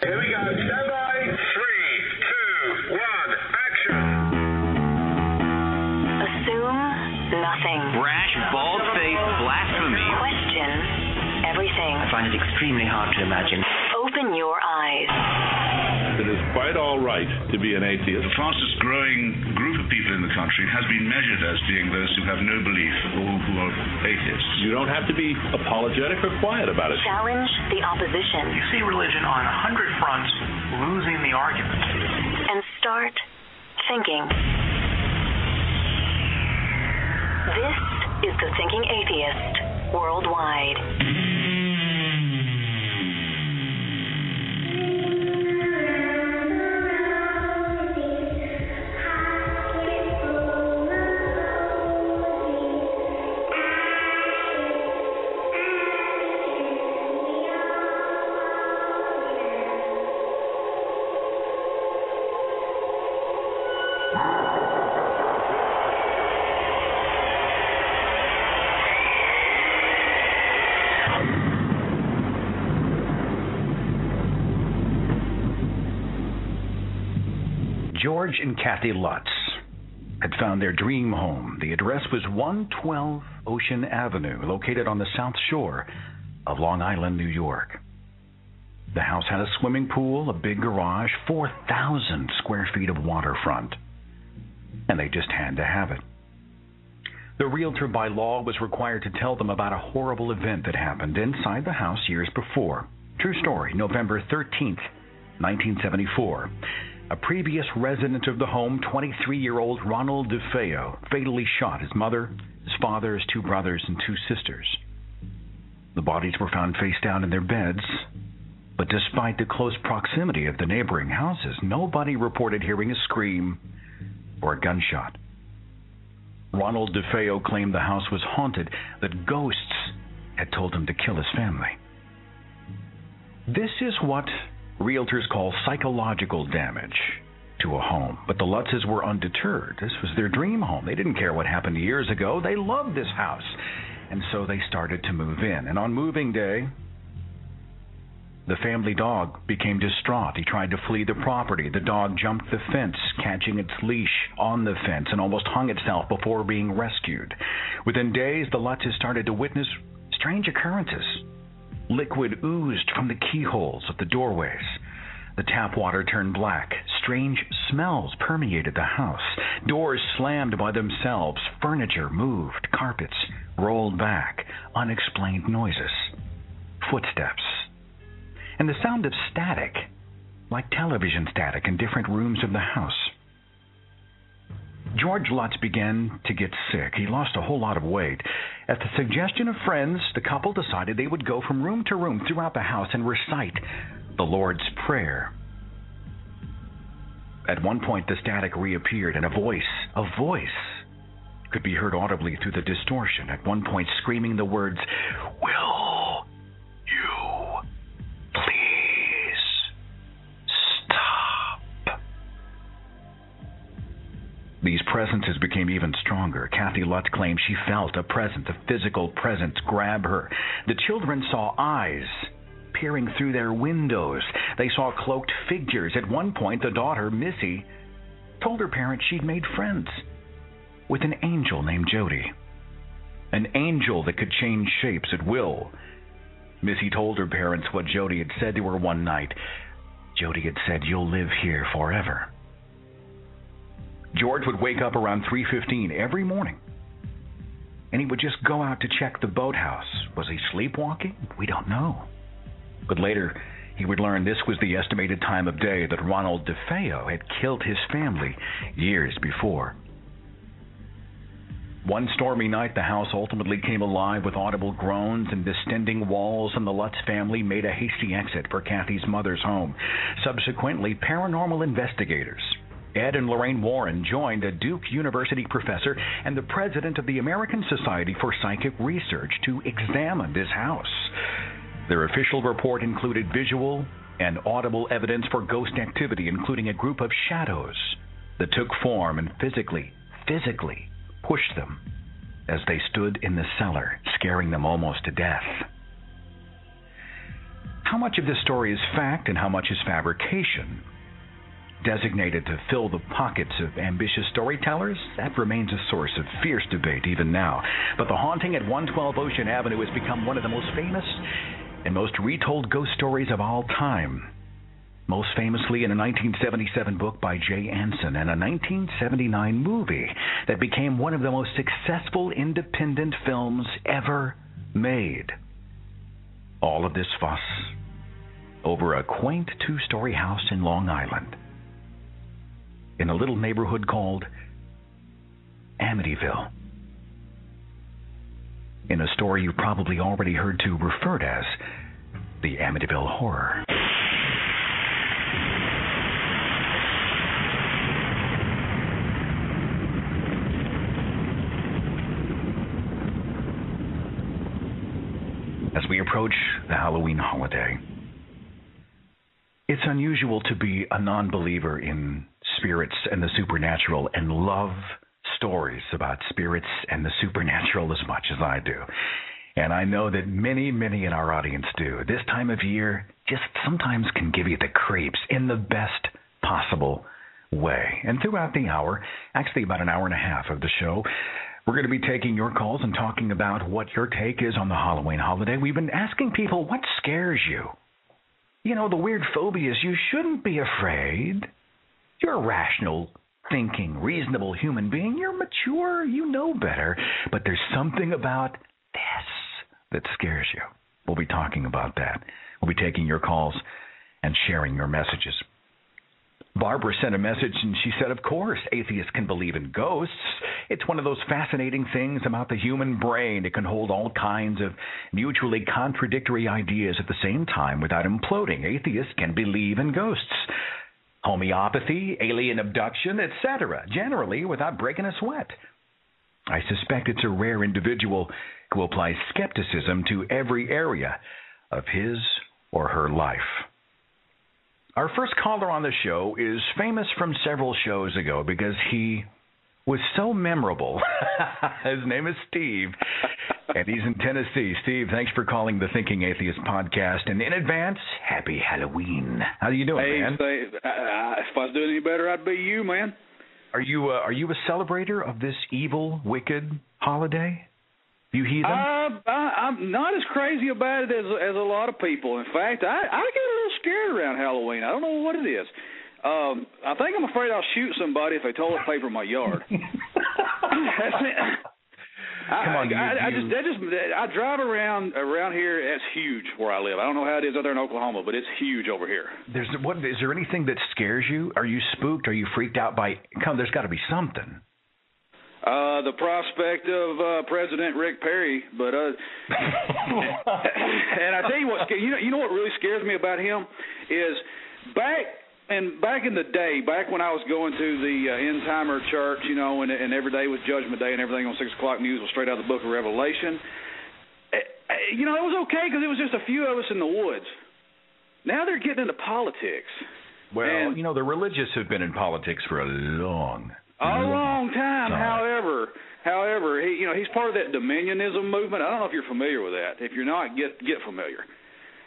Here we go. Stand by. Three, two, one, action. Assume nothing. Rash, bald-faced blasphemy. Question everything. I find it extremely hard to imagine. Open your eyes. It is quite all right to be an atheist. The fastest growing group of people in the country has been measured as being those who have no belief or who are atheists. You don't have to be apologetic or quiet about it. Challenge the opposition You see religion on a hundred fronts losing the argument. and start thinking. This is the Thinking Atheist Worldwide. And Kathy Lutz had found their dream home. The address was 112 Ocean Avenue, located on the south shore of Long Island, New York. The house had a swimming pool, a big garage, 4,000 square feet of waterfront, and they just had to have it. The realtor by law was required to tell them about a horrible event that happened inside the house years before. True story, November 13th, 1974. A previous resident of the home, 23 year old Ronald DeFeo, fatally shot his mother, his father, his two brothers, and two sisters. The bodies were found face down in their beds, but despite the close proximity of the neighboring houses, nobody reported hearing a scream or a gunshot. Ronald DeFeo claimed the house was haunted, that ghosts had told him to kill his family. This is what realtors call psychological damage to a home. But the Lutzes were undeterred. This was their dream home. They didn't care what happened years ago. They loved this house. And so they started to move in. And on moving day, the family dog became distraught. He tried to flee the property. The dog jumped the fence, catching its leash on the fence, and almost hung itself before being rescued. Within days, the Lutzes started to witness strange occurrences. Liquid oozed from the keyholes of the doorways. The tap water turned black. Strange smells permeated the house. Doors slammed by themselves. Furniture moved. Carpets rolled back. Unexplained noises. Footsteps. And the sound of static, like television static in different rooms of the house. George Lutz began to get sick. He lost a whole lot of weight. At the suggestion of friends, the couple decided they would go from room to room throughout the house and recite the Lord's Prayer. At one point, the static reappeared, and a voice, a voice, could be heard audibly through the distortion, at one point screaming the words, Will These presences became even stronger. Kathy Lutz claimed she felt a presence, a physical presence, grab her. The children saw eyes peering through their windows. They saw cloaked figures. At one point, the daughter, Missy, told her parents she'd made friends with an angel named Jody. An angel that could change shapes at will. Missy told her parents what Jody had said to her one night. Jody had said, "You'll live here forever." George would wake up around 3:15 every morning. And he would just go out to check the boathouse. Was he sleepwalking? We don't know. But later, he would learn this was the estimated time of day that Ronald DeFeo had killed his family years before. One stormy night, the house ultimately came alive with audible groans and distending walls, and the Lutz family made a hasty exit for Kathy's mother's home. Subsequently, paranormal investigators, Ed and Lorraine Warren, joined a Duke University professor and the president of the American Society for Psychic Research to examine this house. Their official report included visual and audible evidence for ghost activity, including a group of shadows that took form and physically, physically pushed them as they stood in the cellar, scaring them almost to death. How much of this story is fact and how much is fabrication? Designated to fill the pockets of ambitious storytellers, that remains a source of fierce debate even now. But the haunting at 112 Ocean Avenue has become one of the most famous and most retold ghost stories of all time. Most famously in a 1977 book by Jay Anson and a 1979 movie that became one of the most successful independent films ever made. All of this fuss over a quaint two story house in Long Island in a little neighborhood called Amityville. In a story you've probably already heard to referred as the Amityville Horror. As we approach the Halloween holiday, it's unusual to be a non believer in spirits and the supernatural and love stories about spirits and the supernatural as much as I do. And I know that many, many in our audience do. This time of year just sometimes can give you the creeps in the best possible way. And throughout the hour, actually about an hour and a half of the show, we're going to be taking your calls and talking about what your take is on the Halloween holiday. We've been asking people what scares you. You know, the weird phobias, you shouldn't be afraid. You're a rational, thinking, reasonable human being. You're mature. You know better. But there's something about this that scares you. We'll be talking about that. We'll be taking your calls and sharing your messages. Barbara sent a message and she said, Of course, atheists can believe in ghosts. It's one of those fascinating things about the human brain. It can hold all kinds of mutually contradictory ideas at the same time without imploding. Atheists can believe in ghosts. Homeopathy, alien abduction, etc., generally without breaking a sweat. I suspect it's a rare individual who applies skepticism to every area of his or her life. Our first caller on the show is famous from several shows ago because he was so memorable. His name is Steve, and he's in Tennessee. Steve, thanks for calling the Thinking Atheist podcast, and in advance, happy Halloween. How are you doing, hey, man? Uh, if I was doing any better, I'd be you, man. Are you uh, are you a celebrator of this evil, wicked holiday? You heathen? Uh, I, I'm not as crazy about it as as a lot of people. In fact, I I get a little scared around Halloween. I don't know what it is. Um, I think I'm afraid I'll shoot somebody if they toilet paper my yard. Come on, I, you- I, I just that just I drive around around here. It's huge where I live. I don't know how it is out there in Oklahoma, but it's huge over here. There's what is there anything that scares you? Are you spooked? Are you freaked out by? Come, there's got to be something. Uh, the prospect of uh, President Rick Perry, but uh, and I tell you what, you know, you know what really scares me about him is back and back in the day, back when I was going to the uh, end timer church, you know, and, and every day was Judgment Day, and everything on six o'clock news was straight out of the Book of Revelation. eh, eh, You know, it was okay because it was just a few of us in the woods. Now they're getting into politics. Well, And- you know, the religious have been in politics for a long, A long time. time. However, however, he you know he's part of that dominionism movement. I don't know if you're familiar with that. If you're not, get get familiar.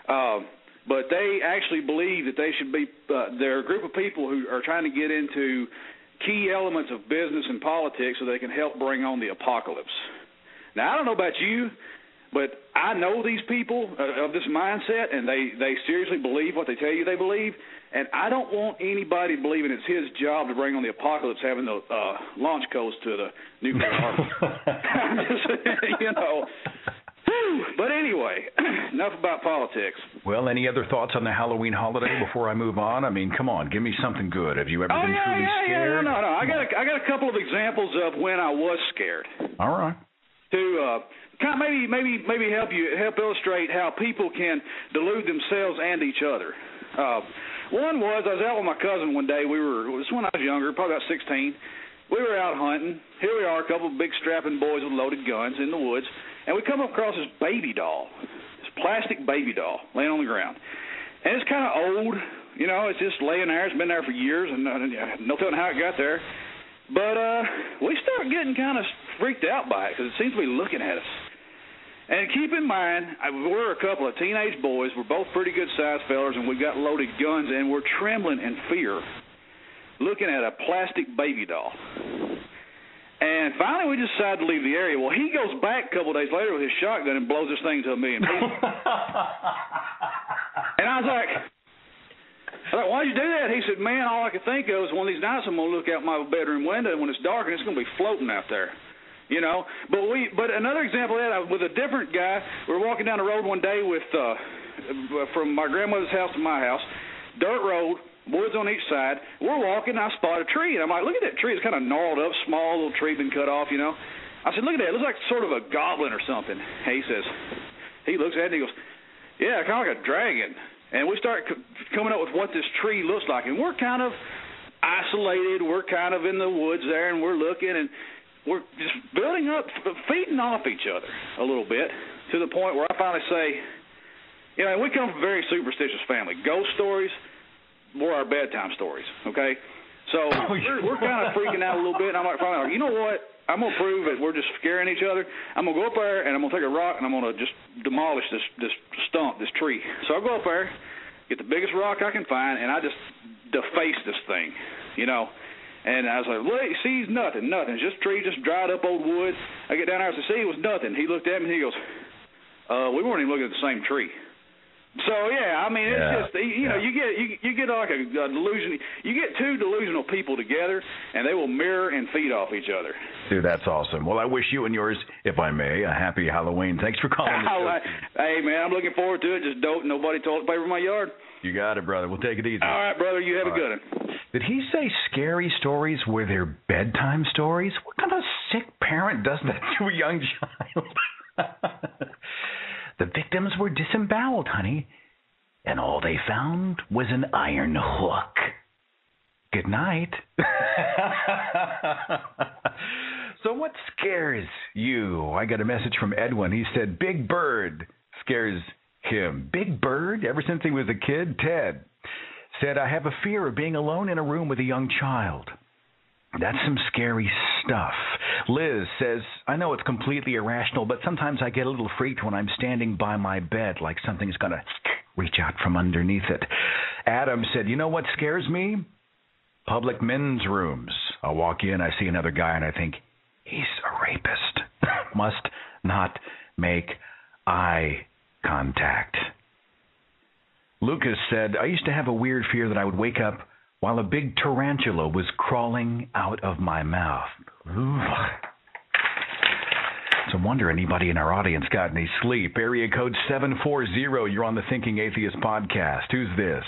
Um, but they actually believe that they should be. Uh, they're a group of people who are trying to get into key elements of business and politics so they can help bring on the apocalypse. Now I don't know about you, but I know these people uh, of this mindset, and they they seriously believe what they tell you they believe. And I don't want anybody believing it's his job to bring on the apocalypse, having the uh, launch codes to the nuclear harbor. You know. Whew. But anyway, enough about politics. Well, any other thoughts on the Halloween holiday before I move on? I mean, come on, give me something good. Have you ever Oh been yeah, truly yeah, yeah. scared? No, no, no. I got a, I got a couple of examples of when I was scared. All right. to uh, kind of maybe maybe maybe help you help illustrate how people can delude themselves and each other. Uh, one was I was out with my cousin one day. We were it was when I was younger, probably about 16. We were out hunting. Here we are, a couple of big strapping boys with loaded guns in the woods, and we come across this baby doll, this plastic baby doll laying on the ground, and it's kind of old. You know, it's just laying there. It's been there for years, and uh, no telling how it got there. But uh, we start getting kind of freaked out by it because it seems to be looking at us. And keep in mind, we're a couple of teenage boys. We're both pretty good sized fellers, and we've got loaded guns, and we're trembling in fear, looking at a plastic baby doll. And finally, we decided to leave the area. Well, he goes back a couple of days later with his shotgun and blows this thing to a million pieces. and I was like, I thought, why'd you do that? He said, man, all I could think of is one of these nights I'm to look out my bedroom window when it's dark and it's going to be floating out there. You know, but we, but another example of that uh, with a different guy. We were walking down the road one day with, uh, from my grandmother's house to my house, dirt road, woods on each side. We're walking, I spot a tree, and I'm like, look at that tree. It's kind of gnarled up, small little tree been cut off, you know. I said, look at that. It looks like sort of a goblin or something. He says, he looks at it and he goes, yeah, kind of like a dragon. And we start c- coming up with what this tree looks like, and we're kind of isolated. We're kind of in the woods there, and we're looking, and we're just building up, feeding off each other a little bit to the point where I finally say, you know, we come from a very superstitious family. Ghost stories more our bedtime stories. Okay, so we're, we're kind of freaking out a little bit. And I'm like, finally, you know what? I'm gonna prove that we're just scaring each other. I'm gonna go up there and I'm gonna take a rock and I'm gonna just demolish this this stump, this tree. So I go up there, get the biggest rock I can find, and I just deface this thing, you know. And I was like, "Wait, see, it's nothing, nothing. It's just a tree, just dried up old wood." I get down there, I said, "See, it was nothing." He looked at me and he goes, "Uh, we weren't even looking at the same tree." So yeah, I mean it's Yeah. just you know Yeah. you get you you get like a, a delusion. You get two delusional people together, and they will mirror and feed off each other. Dude, that's awesome. Well, I wish you and yours, if I may, a happy Halloween. Thanks for calling. hey man, I'm looking forward to it. Just don't nobody toilet paper in my yard. You got it, brother. We'll take it easy. All right, brother, you have All a good one. Did he say scary stories were their bedtime stories? What kind of sick parent does that to a young child? the victims were disemboweled, honey, and all they found was an iron hook. Good night. so, what scares you? I got a message from Edwin. He said, Big Bird scares him. Big Bird, ever since he was a kid, Ted said, I have a fear of being alone in a room with a young child. That's some scary stuff. Liz says, I know it's completely irrational, but sometimes I get a little freaked when I'm standing by my bed like something's going to reach out from underneath it. Adam said, You know what scares me? Public men's rooms. I'll walk in, I see another guy, and I think, He's a rapist. Must not make eye contact. Lucas said, I used to have a weird fear that I would wake up while a big tarantula was crawling out of my mouth. Ooh. It's a wonder anybody in our audience got any sleep. Area code 740, you're on the Thinking Atheist podcast. Who's this?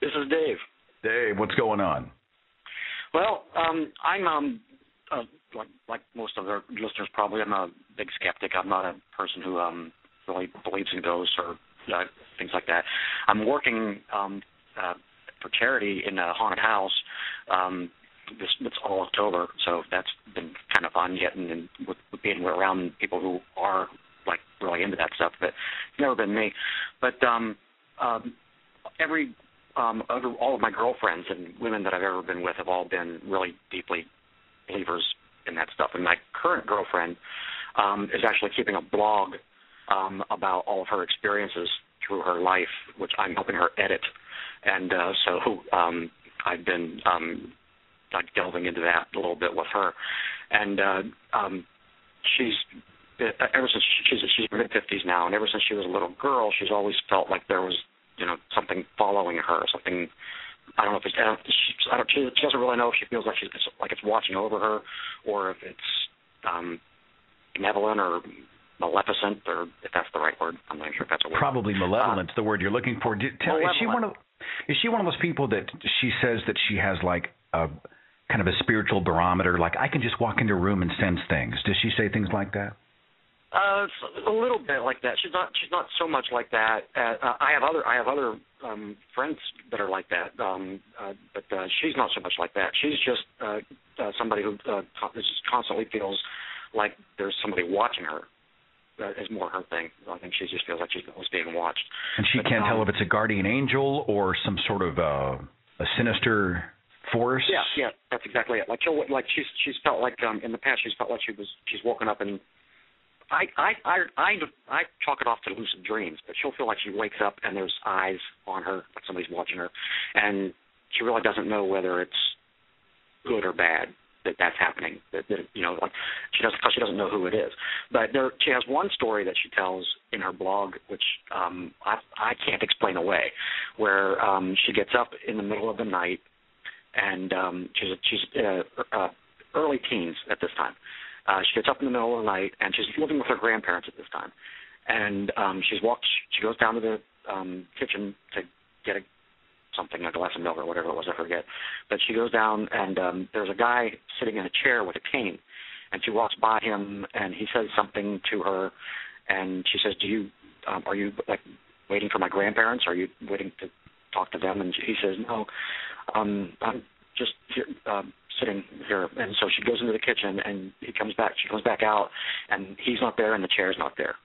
This is Dave. Dave, what's going on? Well, um, I'm um, uh, like like most of our listeners probably. I'm a big skeptic. I'm not a person who um really believes in ghosts or uh, things like that. I'm working um uh, for charity in a haunted house. Um, this it's all October, so that's been kind of fun getting and with, with being around people who are like really into that stuff. But it's never been me. But um, um, every um, other, all of my girlfriends and women that I've ever been with have all been really deeply believers in that stuff. And my current girlfriend um, is actually keeping a blog um, about all of her experiences through her life, which I'm helping her edit. And uh, so um, I've been um, like delving into that a little bit with her. And uh, um, she's ever since she's she's mid fifties now, and ever since she was a little girl, she's always felt like there was you know something following her, something. I don't know if it's. I don't, she, I don't, she, she doesn't really know if she feels like she's it's, like it's watching over her, or if it's um, benevolent or maleficent, or if that's the right word. I'm not sure if that's a word. Probably malevolent's the word you're looking for. Did, tell, is she one of is she one of those people that she says that she has like a kind of a spiritual barometer? Like I can just walk into a room and sense things. Does she say things like that? Uh, a little bit like that. She's not. She's not so much like that. Uh, I have other. I have other um, friends that are like that. Um, uh, but uh, she's not so much like that. She's just uh, uh, somebody who uh, just constantly feels like there's somebody watching her. That is more her thing. I think she just feels like she's always being watched. And she But, can't tell um, if it's a guardian angel or some sort of uh, a sinister force. Yeah, yeah, that's exactly it. Like she'll like she's she's felt like um in the past she's felt like she was she's woken up and I I I I I chalk it off to lucid dreams, but she'll feel like she wakes up and there's eyes on her, like somebody's watching her, and she really doesn't know whether it's good or bad that that's happening. That, that you know, like she doesn't because she doesn't know who it is. But there, she has one story that she tells in her blog, which um, I I can't explain away, where um, she gets up in the middle of the night, and um, she's she's uh, uh, early teens at this time. Uh, she gets up in the middle of the night, and she's living with her grandparents at this time. And um, she's walked. She goes down to the um, kitchen to get a something, a glass of milk or whatever it was, I forget. But she goes down and um there's a guy sitting in a chair with a cane and she walks by him and he says something to her and she says, Do you um are you like waiting for my grandparents? Are you waiting to talk to them? And he says, No. Um I'm just here um sitting here and so she goes into the kitchen and he comes back she comes back out and he's not there and the chair's not there.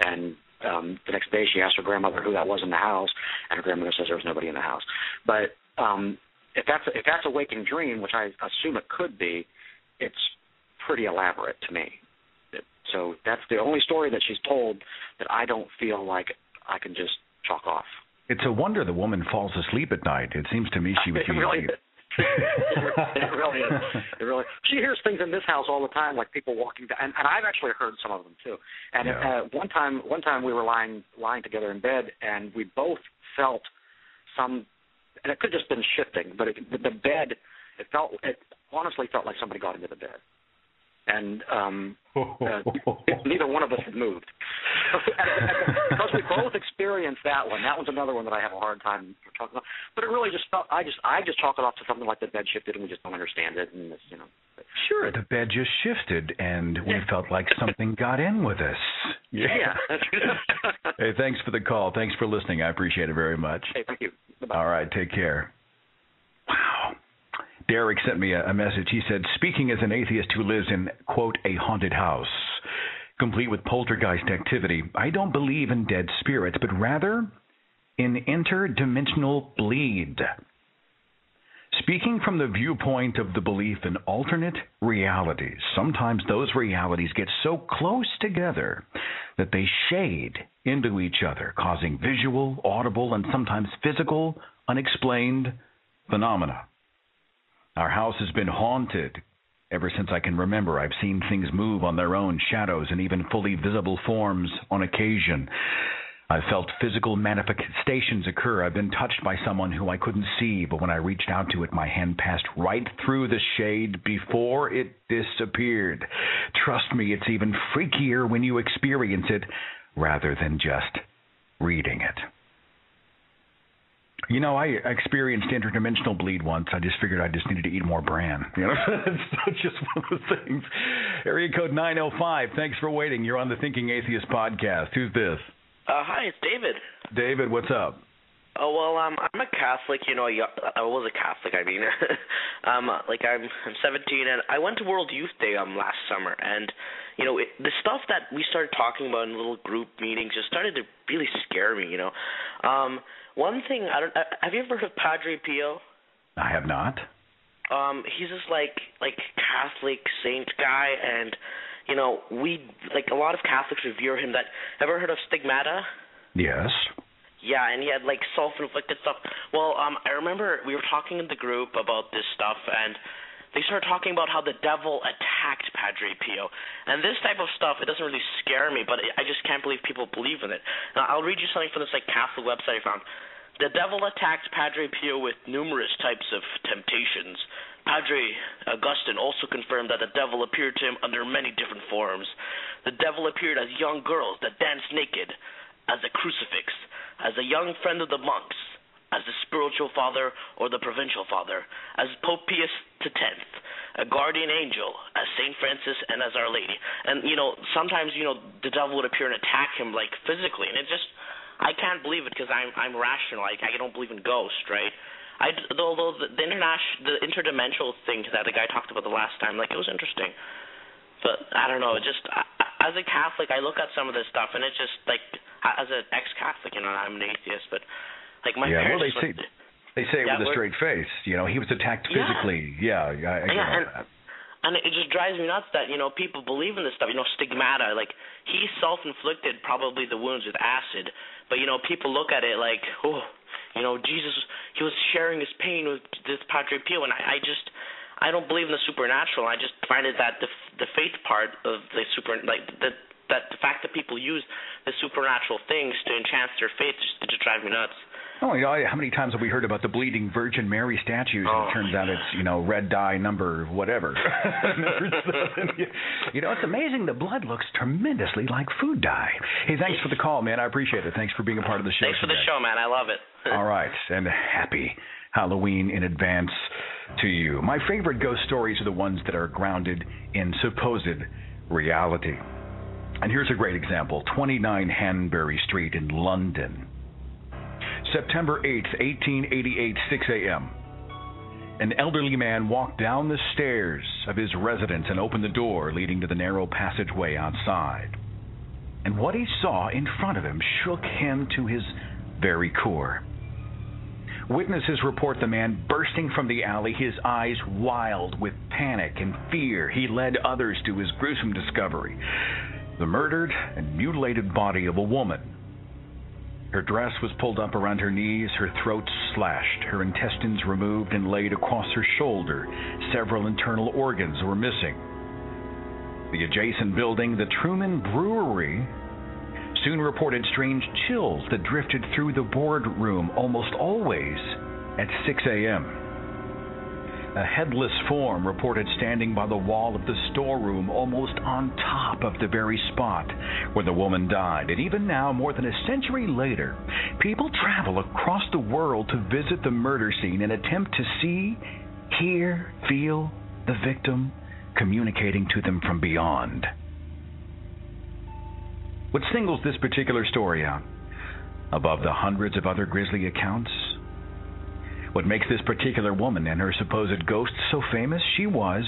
And um the next day she asked her grandmother who that was in the house and her grandmother says there was nobody in the house but um if that's if that's a waking dream which i assume it could be it's pretty elaborate to me so that's the only story that she's told that i don't feel like i can just chalk off It's a wonder the woman falls asleep at night. It seems to me she would it really. It really is. It really. She hears things in this house all the time, like people walking down, and, and I've actually heard some of them too. And Yeah. uh, one time, one time we were lying lying together in bed, and we both felt some, and it could have just been shifting, but it, the, the bed, it felt, it honestly felt like somebody got into the bed, and um, uh, neither one of us had moved. because we both experienced that one. That one's another one that I have a hard time talking about. But it really just felt. I just I just chalk it off to something like the bed shifted, and we just don't understand it, and it's, you know. Sure, the bed just shifted, and we felt like something got in with us. Yeah. Hey, thanks for the call. Thanks for listening. I appreciate it very much. hey, thank you. Bye-bye. All right, take care. Wow. Derek sent me a, a message. He said, speaking as an atheist who lives in, quote, a haunted house, complete with poltergeist activity, I don't believe in dead spirits, but rather in interdimensional bleed. Speaking from the viewpoint of the belief in alternate realities, sometimes those realities get so close together that they shade into each other, causing visual, audible, and sometimes physical, unexplained phenomena. Our house has been haunted ever since I can remember. I've seen things move on their own, shadows, and even fully visible forms on occasion. I've felt physical manifestations occur. I've been touched by someone who I couldn't see, but when I reached out to it, my hand passed right through the shade before it disappeared. Trust me, it's even freakier when you experience it rather than just reading it. You know, I experienced interdimensional bleed once. I just figured I just needed to eat more bran. You know, it's just one of those things. Area code 905. Thanks for waiting. You're on the Thinking Atheist podcast. Who's this? Uh, hi, it's David. David, what's up? Oh well, um, I'm a Catholic. You know, I was a Catholic. I mean, um, like I'm, I'm 17, and I went to World Youth Day um last summer, and you know, it, the stuff that we started talking about in little group meetings just started to really scare me. You know, um, one thing I don't. uh, Have you ever heard of Padre Pio? I have not. um he's this like like Catholic saint guy and you know we like a lot of Catholics revere him that ever heard of stigmata Yes. yeah and he had like self-inflicted stuff well um I remember we were talking in the group about this stuff and they started talking about how the devil attacked Padre Pio and this type of stuff it doesn't really scare me but I just can't believe people believe in it now I'll read you something from this like Catholic website I found the devil attacked Padre Pio with numerous types of temptations. Padre Augustine also confirmed that the devil appeared to him under many different forms. The devil appeared as young girls that danced naked, as a crucifix, as a young friend of the monks, as the spiritual father or the provincial father, as Pope Pius X, a guardian angel, as Saint Francis, and as Our Lady. And you know, sometimes you know the devil would appear and attack him like physically, and it just I can't believe it because I'm I'm rational. I I don't believe in ghosts, right? I although the, the international the interdimensional thing that the guy talked about the last time, like it was interesting, but I don't know. It just I, as a Catholic, I look at some of this stuff and it's just like as an ex-Catholic, you know, I'm an atheist, but like my yeah, well, parents. they say they say it Yeah, with a straight face. You know, he was attacked physically. Yeah, I, I Yeah, and- and it just drives me nuts that you know people believe in this stuff. You know, stigmata. Like he self-inflicted probably the wounds with acid, but you know people look at it like, oh, you know, Jesus, he was sharing his pain with this Padre Pio, and I, I just. I don't believe in the supernatural. I just find it that the the faith part of the super like the that the fact that people use the supernatural things to enhance their faith just, just drive me nuts. Oh, you know, how many times have we heard about the bleeding Virgin Mary statues? Oh, and it oh. turns out it's you know red dye number whatever. you know, it's amazing. The blood looks tremendously like food dye. Hey, thanks for the call, man. I appreciate it. Thanks for being a part of the show. Thanks for the show, man. I love it. All right, and happy Halloween in advance to you. My favorite ghost stories are the ones that are grounded in supposed reality. And here's a great example 29 Hanbury Street in London. September 8, 1888, 6 a.m. An elderly man walked down the stairs of his residence and opened the door leading to the narrow passageway outside. And what he saw in front of him shook him to his very core. Witnesses report the man bursting from the alley, his eyes wild with panic and fear. He led others to his gruesome discovery the murdered and mutilated body of a woman. Her dress was pulled up around her knees, her throat slashed, her intestines removed and laid across her shoulder. Several internal organs were missing. The adjacent building, the Truman Brewery, soon reported strange chills that drifted through the boardroom almost always at 6 a.m. A headless form reported standing by the wall of the storeroom almost on top of the very spot where the woman died. And even now, more than a century later, people travel across the world to visit the murder scene and attempt to see, hear, feel the victim communicating to them from beyond. What singles this particular story out above the hundreds of other grisly accounts what makes this particular woman and her supposed ghost so famous? She was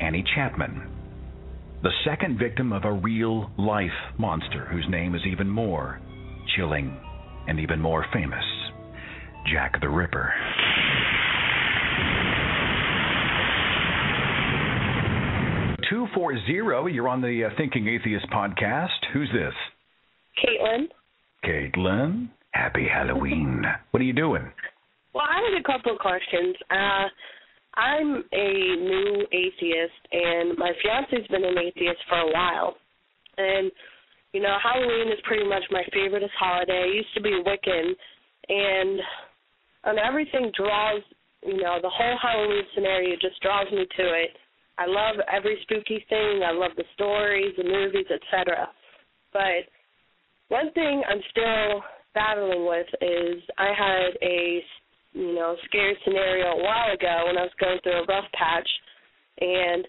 Annie Chapman, the second victim of a real life monster whose name is even more chilling and even more famous Jack the Ripper. Two four zero. You're on the uh, Thinking Atheist podcast. Who's this? Caitlin. Caitlin. Happy Halloween. What are you doing? Well, I had a couple of questions. Uh, I'm a new atheist, and my fiance's been an atheist for a while. And, you know, Halloween is pretty much my favorite holiday. I used to be Wiccan, and and everything draws, you know, the whole Halloween scenario just draws me to it. I love every spooky thing. I love the stories, the movies, etc. But one thing I'm still battling with is I had a you know, scary scenario a while ago when I was going through a rough patch and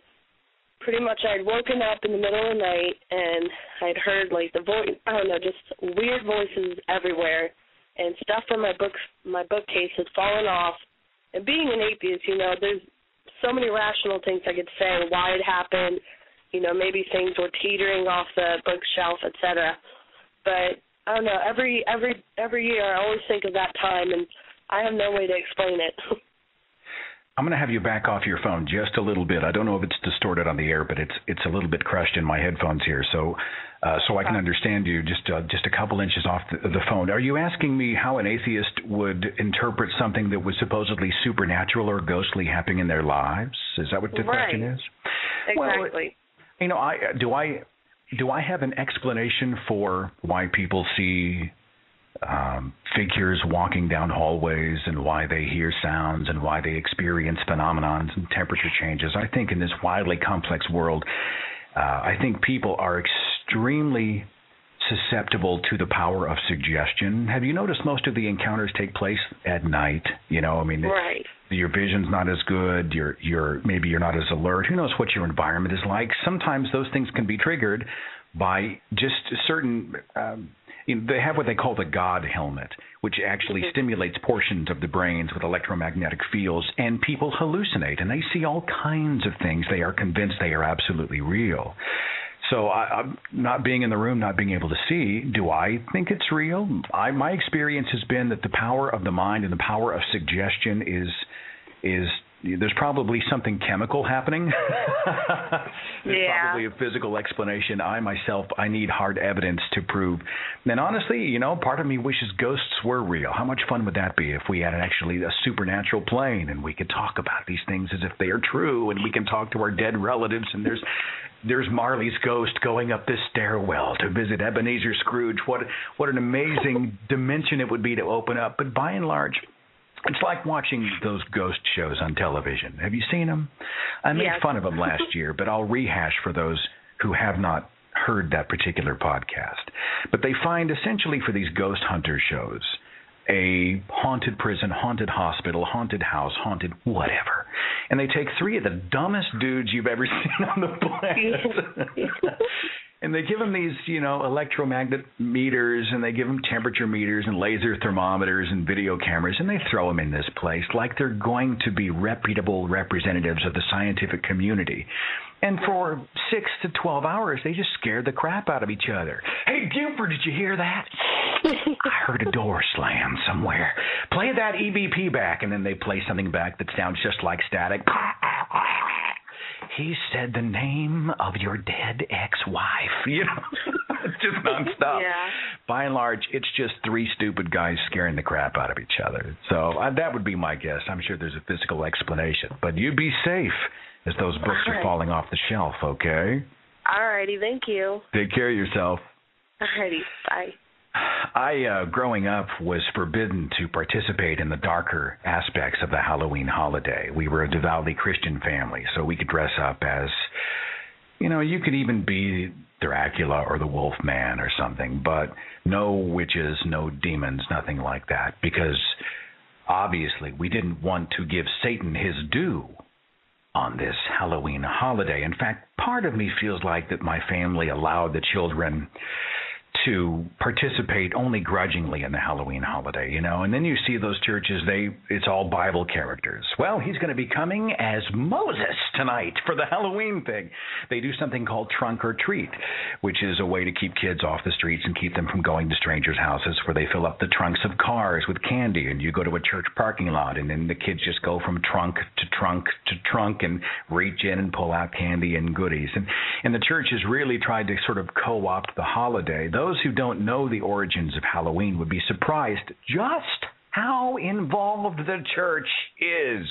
pretty much I'd woken up in the middle of the night and I'd heard like the voice I don't know, just weird voices everywhere and stuff from my book my bookcase had fallen off. And being an atheist, you know, there's so many rational things I could say why it happened, you know, maybe things were teetering off the bookshelf, etc. But I don't know, every every every year I always think of that time and I have no way to explain it. I'm going to have you back off your phone just a little bit. I don't know if it's distorted on the air, but it's it's a little bit crushed in my headphones here, so uh, so I can understand you just uh, just a couple inches off the, the phone. Are you asking me how an atheist would interpret something that was supposedly supernatural or ghostly happening in their lives? Is that what the right. question is? Exactly. Well, you know, I do I do I have an explanation for why people see um, figures walking down hallways and why they hear sounds and why they experience phenomenons and temperature changes. I think in this wildly complex world, uh, I think people are extremely susceptible to the power of suggestion. Have you noticed most of the encounters take place at night? You know, I mean, right. your vision's not as good. You're you're maybe you're not as alert. Who knows what your environment is like? Sometimes those things can be triggered by just certain. Um, they have what they call the God helmet, which actually Mm-hmm. stimulates portions of the brains with electromagnetic fields, and people hallucinate and they see all kinds of things. They are convinced they are absolutely real. So, I, I'm not being in the room, not being able to see. Do I think it's real? I, my experience has been that the power of the mind and the power of suggestion is is there's probably something chemical happening. there's Yeah. probably a physical explanation. I myself, I need hard evidence to prove. And honestly, you know, part of me wishes ghosts were real. How much fun would that be if we had actually a supernatural plane and we could talk about these things as if they are true, and we can talk to our dead relatives, and there's there's Marley's ghost going up this stairwell to visit Ebenezer Scrooge. What what an amazing dimension it would be to open up. But by and large, it's like watching those ghost shows on television. Have you seen them? I made Yes. fun of them last year, but I'll rehash for those who have not heard that particular podcast. But they find essentially for these ghost hunter shows a haunted prison, haunted hospital, haunted house, haunted whatever. And they take three of the dumbest dudes you've ever seen on the planet. and they give them these, you know, electromagnet meters and they give them temperature meters and laser thermometers and video cameras and they throw them in this place like they're going to be reputable representatives of the scientific community. And for six to twelve hours, they just scare the crap out of each other. Hey, Buford, did you hear that? I heard a door slam somewhere. Play that EVP back, and then they play something back that sounds just like static. He said the name of your dead ex-wife. You know, it's just nonstop. Yeah. By and large, it's just three stupid guys scaring the crap out of each other. So uh, that would be my guess. I'm sure there's a physical explanation, but you be safe as those books are falling off the shelf. Okay. Alrighty, thank you. Take care of yourself. Alrighty, bye. I, uh, growing up, was forbidden to participate in the darker aspects of the Halloween holiday. We were a devoutly Christian family, so we could dress up as, you know, you could even be Dracula or the Wolf Man or something, but no witches, no demons, nothing like that, because obviously we didn't want to give Satan his due on this Halloween holiday. In fact, part of me feels like that my family allowed the children to participate only grudgingly in the Halloween holiday, you know. And then you see those churches, they it's all Bible characters. Well, he's going to be coming as Moses tonight for the Halloween thing. They do something called trunk or treat, which is a way to keep kids off the streets and keep them from going to strangers' houses where they fill up the trunks of cars with candy and you go to a church parking lot and then the kids just go from trunk to trunk to trunk and reach in and pull out candy and goodies. And and the church has really tried to sort of co-opt the holiday. Those who don't know the origins of Halloween would be surprised just how involved the church is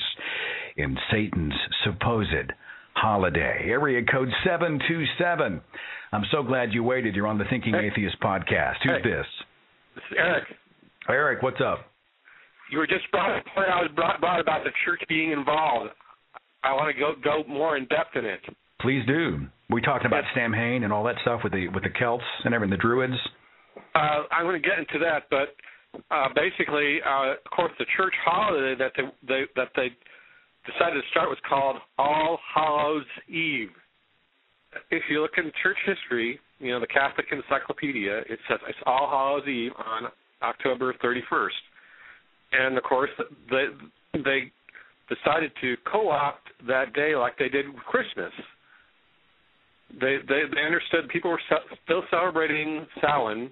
in Satan's supposed holiday. Area code 727. I'm so glad you waited. You're on the Thinking Atheist podcast. Who's Hey. this? This is Eric. Eric, what's up? You were just brought up point I was brought, brought about the church being involved. I want to go go more in depth in it. Please do. We talked about Samhain and all that stuff with the with the Celts and everything, the Druids. Uh, I'm going to get into that, but uh, basically, uh, of course, the church holiday that they, they that they decided to start was called All Hallows Eve. If you look in church history, you know the Catholic Encyclopedia, it says it's All Hallows Eve on October 31st, and of course they they decided to co-opt that day like they did with Christmas. They they, they understood people were still celebrating Samhain,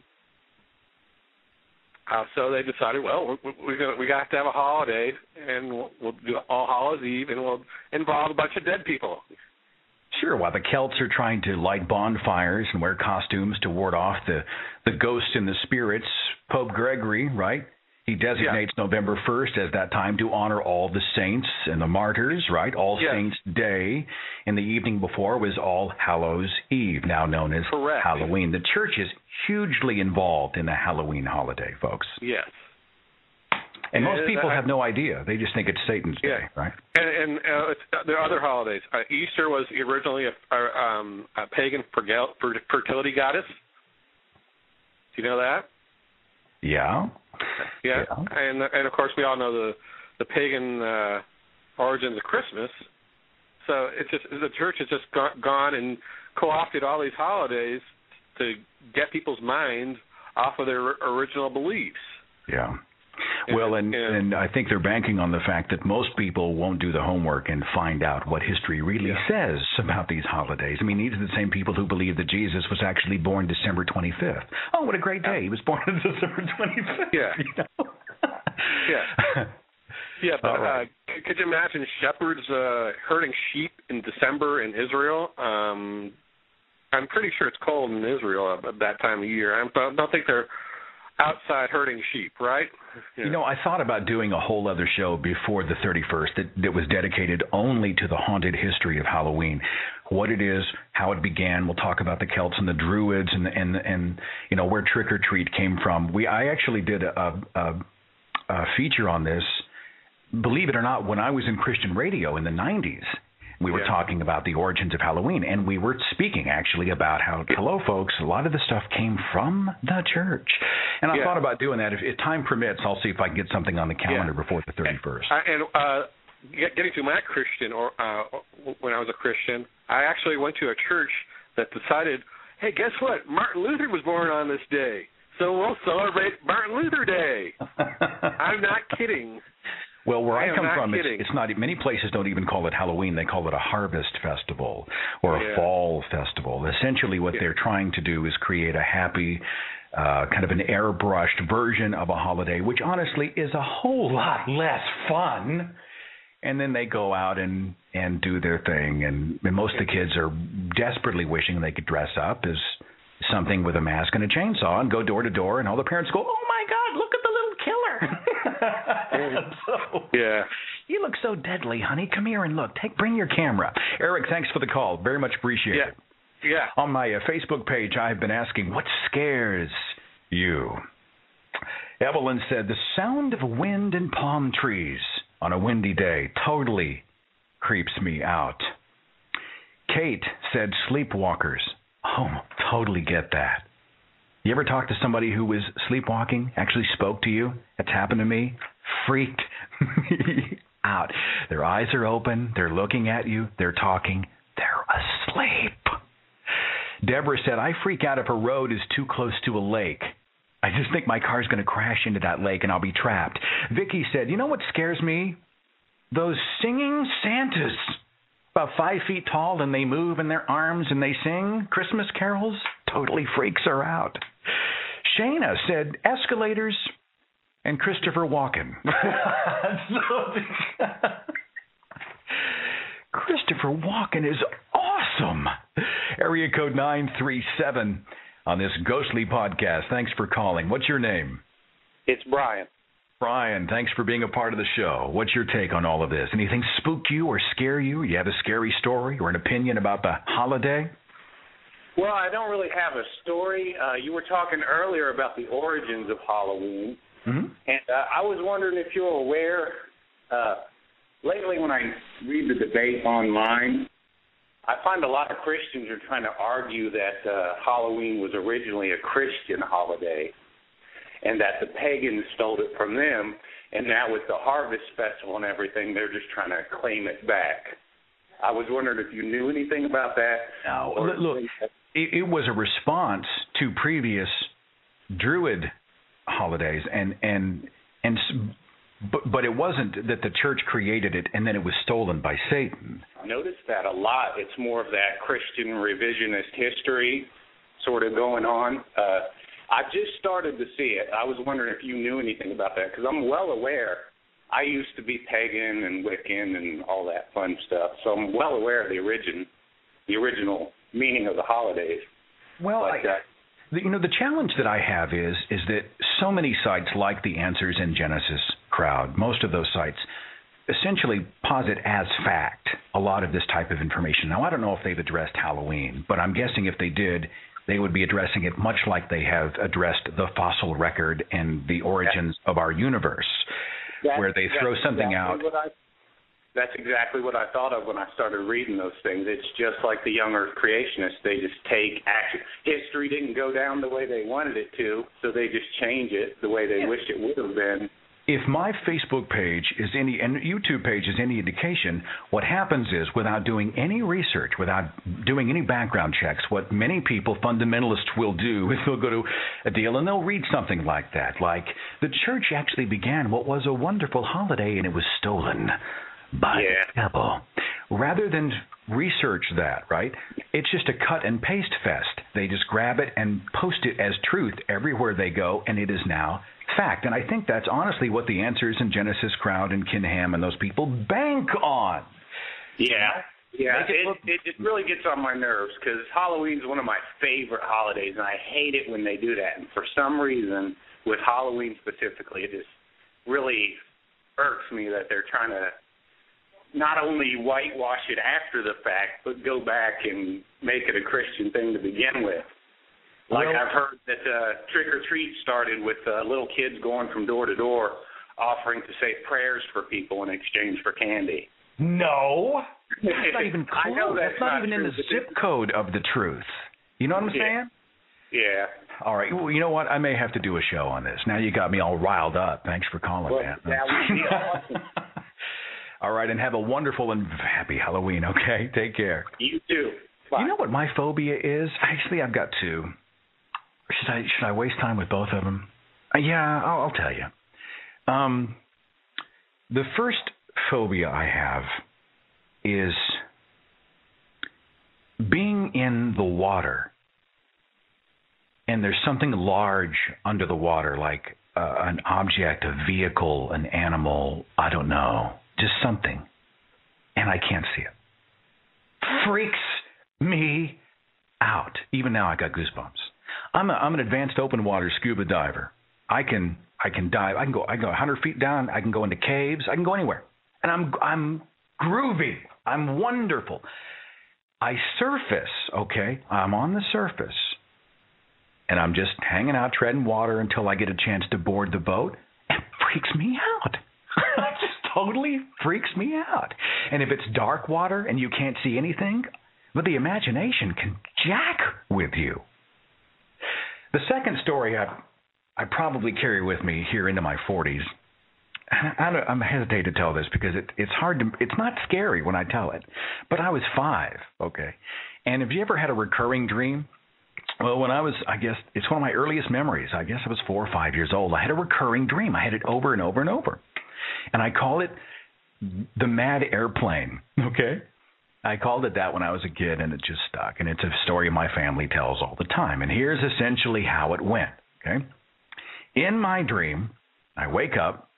uh, so they decided, well, we- gonna, we got to have a holiday, and we'll, we'll do All Hallows Eve, and we'll involve a bunch of dead people. Sure, while the Celts are trying to light bonfires and wear costumes to ward off the the ghosts and the spirits, Pope Gregory, right? He designates November 1st as that time to honor all the saints and the martyrs, right? All Yes. Saints Day. And the evening before was All Hallows Eve, now known as Correct. Halloween. The church is hugely involved in the Halloween holiday, folks. Yes. And most Yeah, people I- have no idea. They just think it's Satan's Yeah. day, right? And, and uh, it's, uh, there are other holidays. Uh, Easter was originally a, a, um, a pagan fertility goddess. Do you know that? Yeah. Yeah. And and of course we all know the the pagan uh, origins of Christmas. So it's just the church has just gone, gone and co-opted all these holidays to get people's minds off of their original beliefs. Yeah. Well, and and I think they're banking on the fact that most people won't do the homework and find out what history really says about these holidays. I mean, these are the same people who believe that Jesus was actually born December 25th. Oh, what a great day! He was born on December 25th. Yeah. You know? Yeah. Yeah, but right. uh, could you imagine shepherds uh, herding sheep in December in Israel? Um, I'm pretty sure it's cold in Israel at that time of year. I don't think they're outside herding sheep, right? Yeah. You know, I thought about doing a whole other show before the 31st that, that was dedicated only to the haunted history of Halloween, what it is, how it began. We'll talk about the Celts and the Druids, and and and you know where trick or treat came from. We I actually did a, a, a feature on this. Believe it or not, when I was in Christian radio in the 90s, we were Yeah. talking about the origins of Halloween, and we were speaking actually about how, hello, folks, a lot of the stuff came from the church. And I Yeah. thought about doing that. If, if time permits, I'll see if I can get something on the calendar before the 31st. And uh, getting to my Christian, or uh, when I was a Christian, I actually went to a church that decided, hey, guess what? Martin Luther was born on this day, so we'll celebrate Martin Luther Day. I'm not kidding. Well, where I I, come from, it's, it's not. Many places don't even call it Halloween; they call it a harvest festival or a Yeah. fall festival. Essentially, what they're trying to do is create a happy, uh, kind of an airbrushed version of a holiday, which honestly is a whole lot less fun. And then they go out and and do their thing, and, and most of the kids are desperately wishing they could dress up as something with a mask and a chainsaw and go door to door, and all the parents go, "Oh my God, look at the killer!" so, Yeah. you look so deadly, honey. Come here and look. Take, bring your camera. Eric, thanks for the call. Very much appreciated. Yeah. Yeah. On my uh, Facebook page, I've been asking, what scares you? Evelyn said, the sound of wind and palm trees on a windy day totally creeps me out. Kate said, sleepwalkers. Oh, totally get that. You ever talk to somebody who was sleepwalking, actually spoke to you? That's happened to me. Freaked me out. Their eyes are open, they're looking at you, they're talking, they're asleep. Deborah said, I freak out if a road is too close to a lake. I just think my car's going to crash into that lake and I'll be trapped. Vicky said, You know what scares me? Those singing Santas. About five feet tall and they move in their arms and they sing Christmas carols. Totally freaks her out. Shayna said, Escalators and Christopher Walken. Christopher Walken is awesome. Area code 937 on this ghostly podcast. Thanks for calling. What's your name? It's Brian. Brian, thanks for being a part of the show. What's your take on all of this? Anything spook you or scare you? You have a scary story or an opinion about the holiday? Well, I don't really have a story. Uh, you were talking earlier about the origins of Halloween, Mm-hmm. and uh, I was wondering if you're aware. Uh, lately, when I read the debate online, I find a lot of Christians are trying to argue that uh, Halloween was originally a Christian holiday, and that the pagans stole it from them, and now with the Harvest Festival and everything, they're just trying to claim it back. I was wondering if you knew anything about that. No, or- look, it, it was a response to previous Druid holidays, and and and but but it wasn't that the church created it and then it was stolen by Satan. I noticed that a lot. It's more of that Christian revisionist history sort of going on. Uh, I just started to see it. I was wondering if you knew anything about that because I'm well aware. I used to be pagan and Wiccan and all that fun stuff, so I'm well aware of the origin, the original meaning of the holidays. Well, But, I, uh, the, you know, the challenge that I have is is that so many sites like the Answers in Genesis crowd, most of those sites essentially posit as fact a lot of this type of information. Now, I don't know if they've addressed Halloween, but I'm guessing if they did, they would be addressing it much like they have addressed the fossil record and the origins of our universe, That's- where they throw that's something exactly out. I, that's exactly what I thought of when I started reading those things. It's just like the young Earth creationists. They just take action. History didn't go down the way they wanted it to, so they just change it the way they wish it would have been. If my Facebook page is any and YouTube page is any indication, what happens is without doing any research, without doing any background checks, what many people fundamentalists will do is they'll go to a deal and they'll read something like that, like the church actually began what was a wonderful holiday and it was stolen by the devil. rather than research that, right? It's just a cut and paste fest. They just grab it and post it as truth everywhere they go, and it is now fact. And I think that's honestly what the answers in Genesis Crowd and Ken Ham and those people bank on. Yeah. Yeah, it it, look- it it really gets on my nerves because Halloween's one of my favorite holidays, and I hate it when they do that. And for some reason, with Halloween specifically, it just really irks me that they're trying to not only whitewash it after the fact, but go back and make it a Christian thing to begin with. Like Well- I've heard that uh, trick or treat started with uh, little kids going from door to door, offering to say prayers for people in exchange for candy. No. That's not even I close. know that's, that's not, not even in the zip code of the truth. You know what I'm Yeah. saying? Yeah. All right. Well, you know what? I may have to do a show on this. Now you got me all riled up. Thanks for calling, Well, man. that would be all right, and have a wonderful and happy Halloween. Okay, take care. You too. You know what my phobia is? Actually, I've got two. Should I should I waste time with both of them? Uh, yeah, I'll, I'll tell you. Um, the first phobia I have is being in the water, and there's something large under the water, like uh, an object, a vehicle, an animal. I don't know, just something, and I can't see it freaks me out. Even now, I got goosebumps. I'm a, I'm an advanced open water scuba diver. I can I can dive. I can go I can go 100 feet down. I can go into caves. I can go anywhere, and I'm I'm groovy. I'm wonderful. I surface. Okay, I'm on the surface, and I'm just hanging out, treading water until I get a chance to board the boat. It freaks me out. it just totally freaks me out. And if it's dark water and you can't see anything, but the imagination can jack with you. The second story I I probably carry with me here into my 40s. I don't, I'm hesitate to tell this because it, it's hard to. It's not scary when I tell it, but I was five, okay. And have you ever had a recurring dream? Well, when I was, I guess it's one of my earliest memories. I guess I was four or five years old. I had a recurring dream. I had it over and over and over, and I call it the mad airplane. Okay, I called it that when I was a kid, and it just stuck. And it's a story my family tells all the time. And here's essentially how it went. Okay, in my dream, I wake up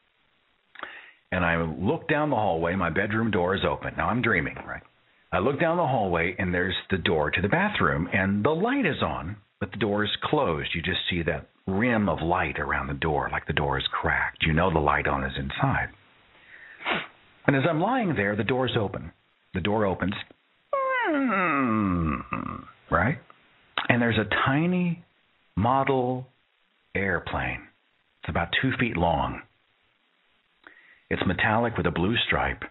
and I look down the hallway. My bedroom door is open. Now I'm dreaming, right? I look down the hallway and there's the door to the bathroom, and the light is on, but the door is closed. You just see that rim of light around the door, like the door is cracked. You know the light on is inside. And as I'm lying there, the door is open. The door opens, right? And there's a tiny model airplane. It's about two feet long. It's metallic with a blue stripe.